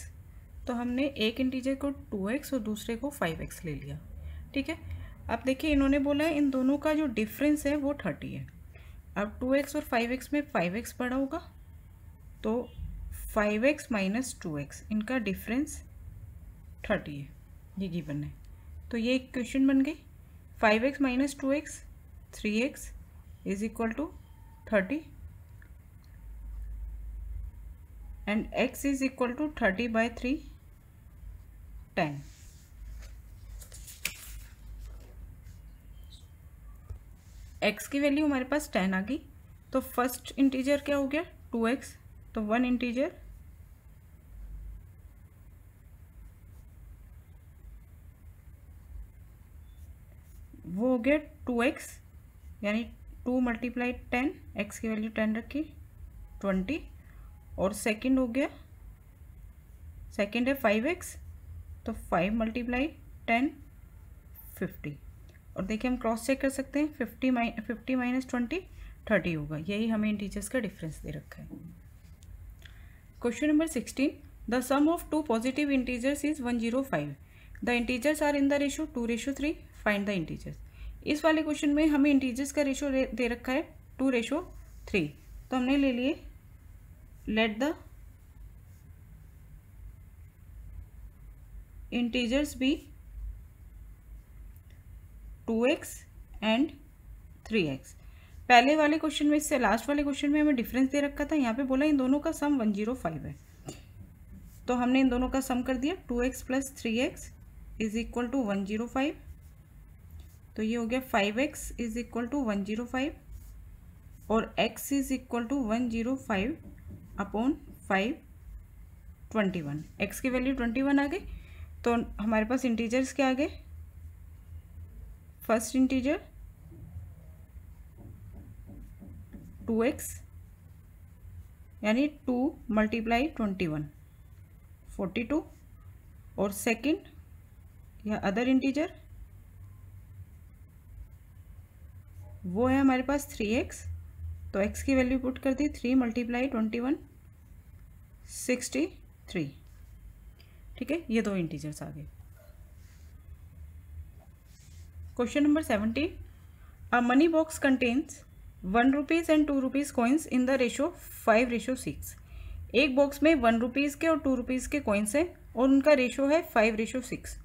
तो हमने एक इंटीजर को टू एक्स और दूसरे को फाइव एक्स ले लिया। ठीक है? अब देखिए, इन्होंने बोला है इन दोनों का जो डिफरेंस है वो 30 है। अब टू एक्स और फाइव एक्स में फाइव एक्स पड़ा होगा तो five x minus two x, इनका डिफरेंस 30 है। ये गिवन है। तो ये एक क्वेश्चन बन गई। Five x minus two x, three x is equal to thirty. And x is equal to thirty by three ten x की वैल्यू हमारे पास टेन आ गई। तो फ़र्स्ट इंटीजर क्या हो गया? टू एक्स तो वन इंटीजर वो हो गया टू एक्स यानी टू मल्टीप्लाई टेन एक्स की वैल्यू टेन रखी ट्वेंटी और सेकंड हो गया। सेकंड है फाइव एक्स तो फाइव मल्टीप्लाई टेन फिफ्टी और देखिए हम क्रॉस चेक कर सकते हैं फिफ्टी माइ फिफ्टी माइनस ट्वेंटी थर्टी होगा। यही हमें इन टीचर्स का डिफरेंस दे रखा है। Question number sixteen the sum of two positive integers is one zero five the integers are in the ratio two ratio three find the integers इस वाले question में हमें इंटीजर्स का रेशो दे रखा है टू रेशो थ्री तो हमने ले लिए the integers be two x and three x पहले वाले क्वेश्चन में, इससे लास्ट वाले क्वेश्चन में हमें डिफरेंस दे रखा था। यहाँ पे बोला इन दोनों का सम वन ज़ीरो फाइव है। तो हमने इन दोनों का सम कर दिया। Two x plus three x is equal to one zero five तो ये हो गया five x is equal to one zero five और x is equal to one zero five upon five twenty one. X की value twenty one आ गई तो हमारे पास इंटीजर्स क्या आ गए? फ़र्स्ट इंटीजर टू एक्स, यानी two multiply twenty one, forty two, और सेकंड या अदर इंटीजर वो है हमारे पास थ्री एक्स तो एक्स की वैल्यू पुट कर दी, three multiply twenty one sixty three. ठीक है, ये दो इंटीजर्स आ गए। Question number seventeen a money box contains one rupees and two rupees coins in the ratio five ratio six एक बॉक्स में वन रुपीज़ के और टू रुपीज़ के कॉइन्स हैं और उनका रेशो है five ratio six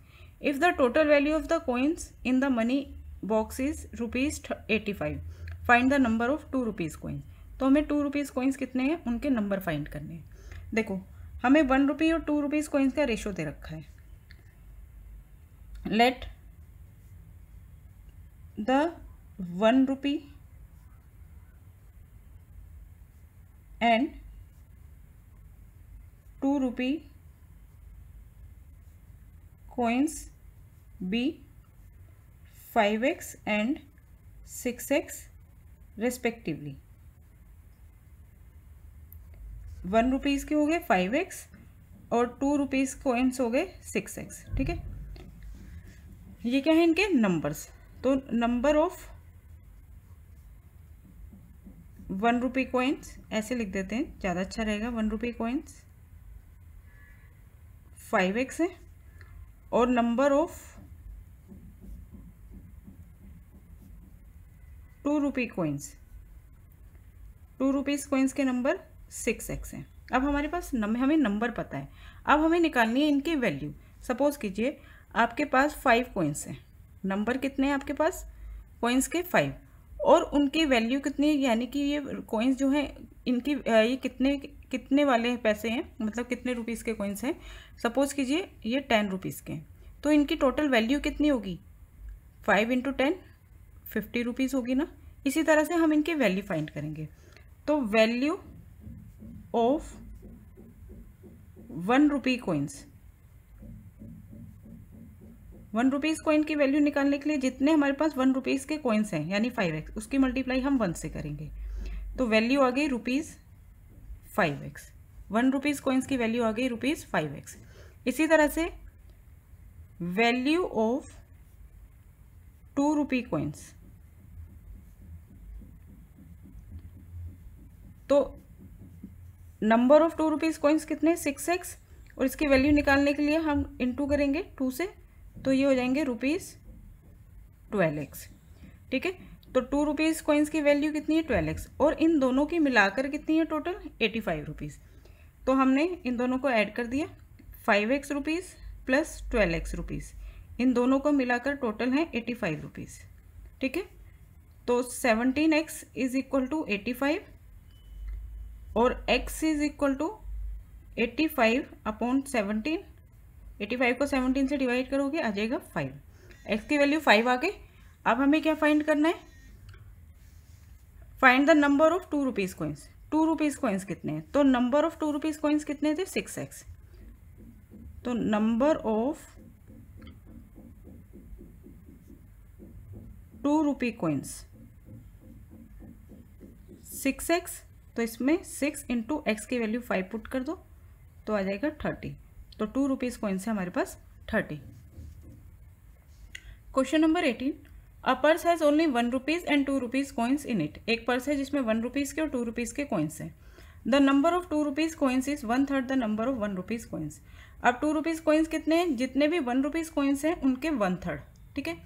if the total value of the coins in the money box is rupees eighty five find the number of two rupees coins तो हमें two rupees coins कितने हैं? उनके नंबर फाइंड करने हैं। देखो, हमें वन रुपी और टू रुपीज़ कोइंस का रेशो दे रखा है। Let the one rupee and two rupee coins be five x and six x respectively one rupees के हो गए फाइव एक्स और टू रुपीज़ कोइंस हो गए सिक्स एक्स ठीक है? ये क्या है इनके? नंबर्स तो number of one rupee coins ऐसे लिख देते हैं, ज़्यादा अच्छा रहेगा one rupee coins five x है और number of two rupee coins two rupees coins के नंबर सिक्स एक्स हैं। अब हमारे पास नम, हमें नंबर पता है। अब हमें निकालनी है इनकी वैल्यू। सपोज़ कीजिए आपके पास फाइव कोइंस हैं। नंबर कितने हैं आपके पास? कोइंस के फाइव। और उनकी वैल्यू कितनी यानी कि ये कोइंस जो हैं इनकी ये कितने कितने वाले पैसे हैं? मतलब कितने रुपीज़ के कोइंस हैं? सपोज़ कीजिए ये टेन रुपीज़ के तो इनकी टोटल वैल्यू कितनी होगी? Five into ten fifty rupees होगी ना? इसी तरह से हम इनकी वैल्यू फाइंड करेंगे। तो value of one rupee coins one rupees coin की वैल्यू निकालने के लिए जितने हमारे पास वन रुपीज़ के कॉइन्स हैं, यानी फाइव एक्स उसकी मल्टीप्लाई हम वन से करेंगे। तो वैल्यू आ गई rupees five x one rupees coins की वैल्यू आ गई रुपीज़ फाइव एक्स इसी तरह से value of two rupee coins तो number of two rupees coins कितने? सिक्स एक्स और इसकी वैल्यू निकालने के लिए हम इनटू करेंगे टू से तो ये हो जाएँगे रुपीज़ ट्वेल्व एक्स ठीक है? तो टू रुपीज़ कॉइन्स की वैल्यू कितनी है? ट्वेल्व एक्स और इन दोनों की मिलाकर कितनी है टोटल एटी फाइव रुपीज़ तो हमने इन दोनों को ऐड कर दिया। Five x rupees plus twelve x rupees इन दोनों को मिलाकर टोटल है एटी फाइव रुपीज़ ठीक है? तो seventeen x is equal to eighty five और x is equal to eighty five upon seventeen eighty five को सेवनटीन से डिवाइड करोगे, आ जाएगा फाइव x की वैल्यू फाइव आ गई अब हमें क्या फाइंड करना है? Find the number of two rupees coins two rupees coins कितने हैं? तो number of two rupees coins कितने थे? सिक्स एक्स तो number of two rupee coins six x तो इसमें सिक्स इंटू एक्स की वैल्यू फाइव पुट कर दो तो आ जाएगा थर्टी तो टू रुपीज़ कॉइन से हमारे पास thirty question number eighteen a purse has only one rupees and two rupees coins in it एक पर्स है जिसमें वन रुपीज़ के और टू रुपीज़ के कॉइन्स हैं. The number of two rupees coins is one third the number of one rupees coins अब two rupees coins कितने हैं? जितने भी वन रुपीज़ कॉइन्स हैं, उनके वन थर्ड ठीक है?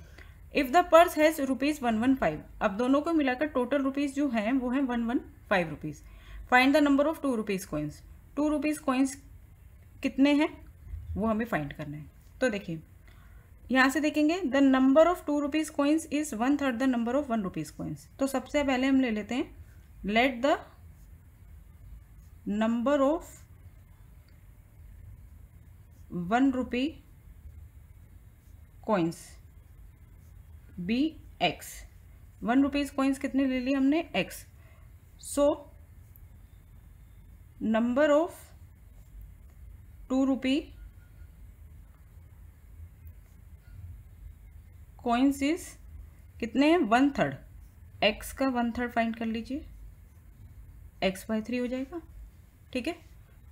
If the purse has rupees one one five अब दोनों को मिलाकर टोटल रुपीज़ जो हैं, वो हैं one one five rupees find the number of two rupees coins two rupees coins कितने हैं? वो हमें फाइंड करना है। तो देखिए, यहाँ से देखेंगे the number of two rupees coins is one third the number of one rupees coins तो सबसे पहले हम ले लेते हैं let the number of one rupee coins be x. One rupees coins कितने ले लिए हमने? X. So number of two rupee coins is कितने हैं? वन थर्ड एक्स का वन थर्ड फाइंड कर लीजिए। एक्स बाई थ्री हो जाएगा। ठीक है?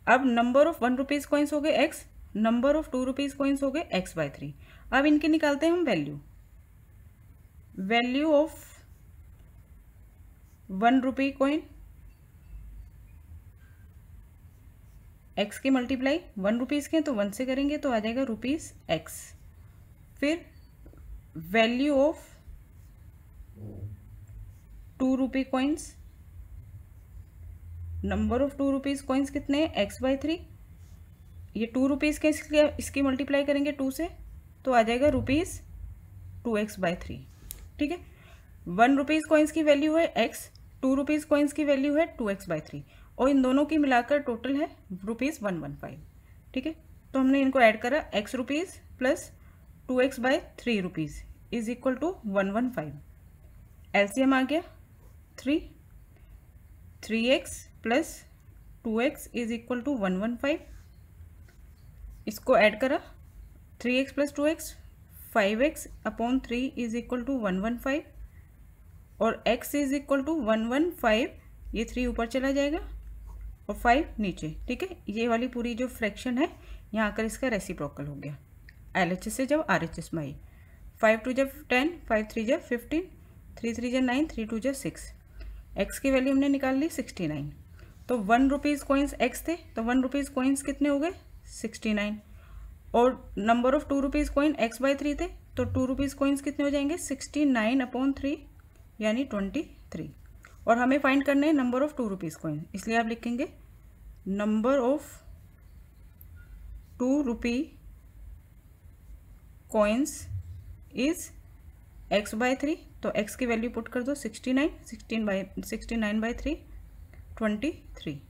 अब number of one rupees coins हो गए x number of two rupees coins हो गए एक्स बाई थ्री अब इनके निकालते हैं हम value value of one rupee coin x की मल्टीप्लाई वन रुपीज़ के हैं तो वन से करेंगे तो आ जाएगा रुपीज़ एक्स फिर value of two rupee coins number of two rupees coins कितने हैं? एक्स बाई थ्री ये टू रुपीज़ के इसकी मल्टीप्लाई करेंगे टू से तो आ जाएगा rupees two x by three ठीक है? वन रुपीज़ कॉइन्स की वैल्यू है एक्स टू रुपीज़ कॉइन्स की वैल्यू है टू एक्स बाई थ्री और इन दोनों की मिलाकर टोटल है रुपीज़ वन वन फाइव ठीक है? तो हमने इनको ऐड करा x rupees plus two x by three rupees is equal to one one five LCM आ गया three three x plus two x is equal to one one five इसको add करा three x plus two x five x upon three is equal to one one five और x is equal to one one five ये three ऊपर चला जाएगा और five नीचे, ठीक है? ये वाली पूरी जो फ्रैक्शन है, यहाँ आकर इसका रेसिप्रोकल हो गया। एल एच एस से जब आर एच एस में आई फाइव टू जब टेन फाइव थ्री जब फिफ्टीन थ्री थ्री जब नाइन थ्री टू जब सिक्स एक्स की वैल्यू हमने निकाल ली सिक्सटी नाइन तो वन रुपीज़ कोइंस एक्स थे तो वन रुपीज़ कोइंस कितने हो गए? सिक्सटी नाइन और number of two rupees coin x by three थे तो टू रुपीज़ कोइंस कितने हो जाएँगे? सिक्सटी नाइन अपॉन थ्री यानी ट्वेंटी थ्री और हमें फाइंड करना है number of two rupees coin इसलिए आप लिखेंगे number of two rupee coins is x by three तो एक्स की वैल्यू पुट कर दो sixty nine sixteen by sixty nine by three twenty three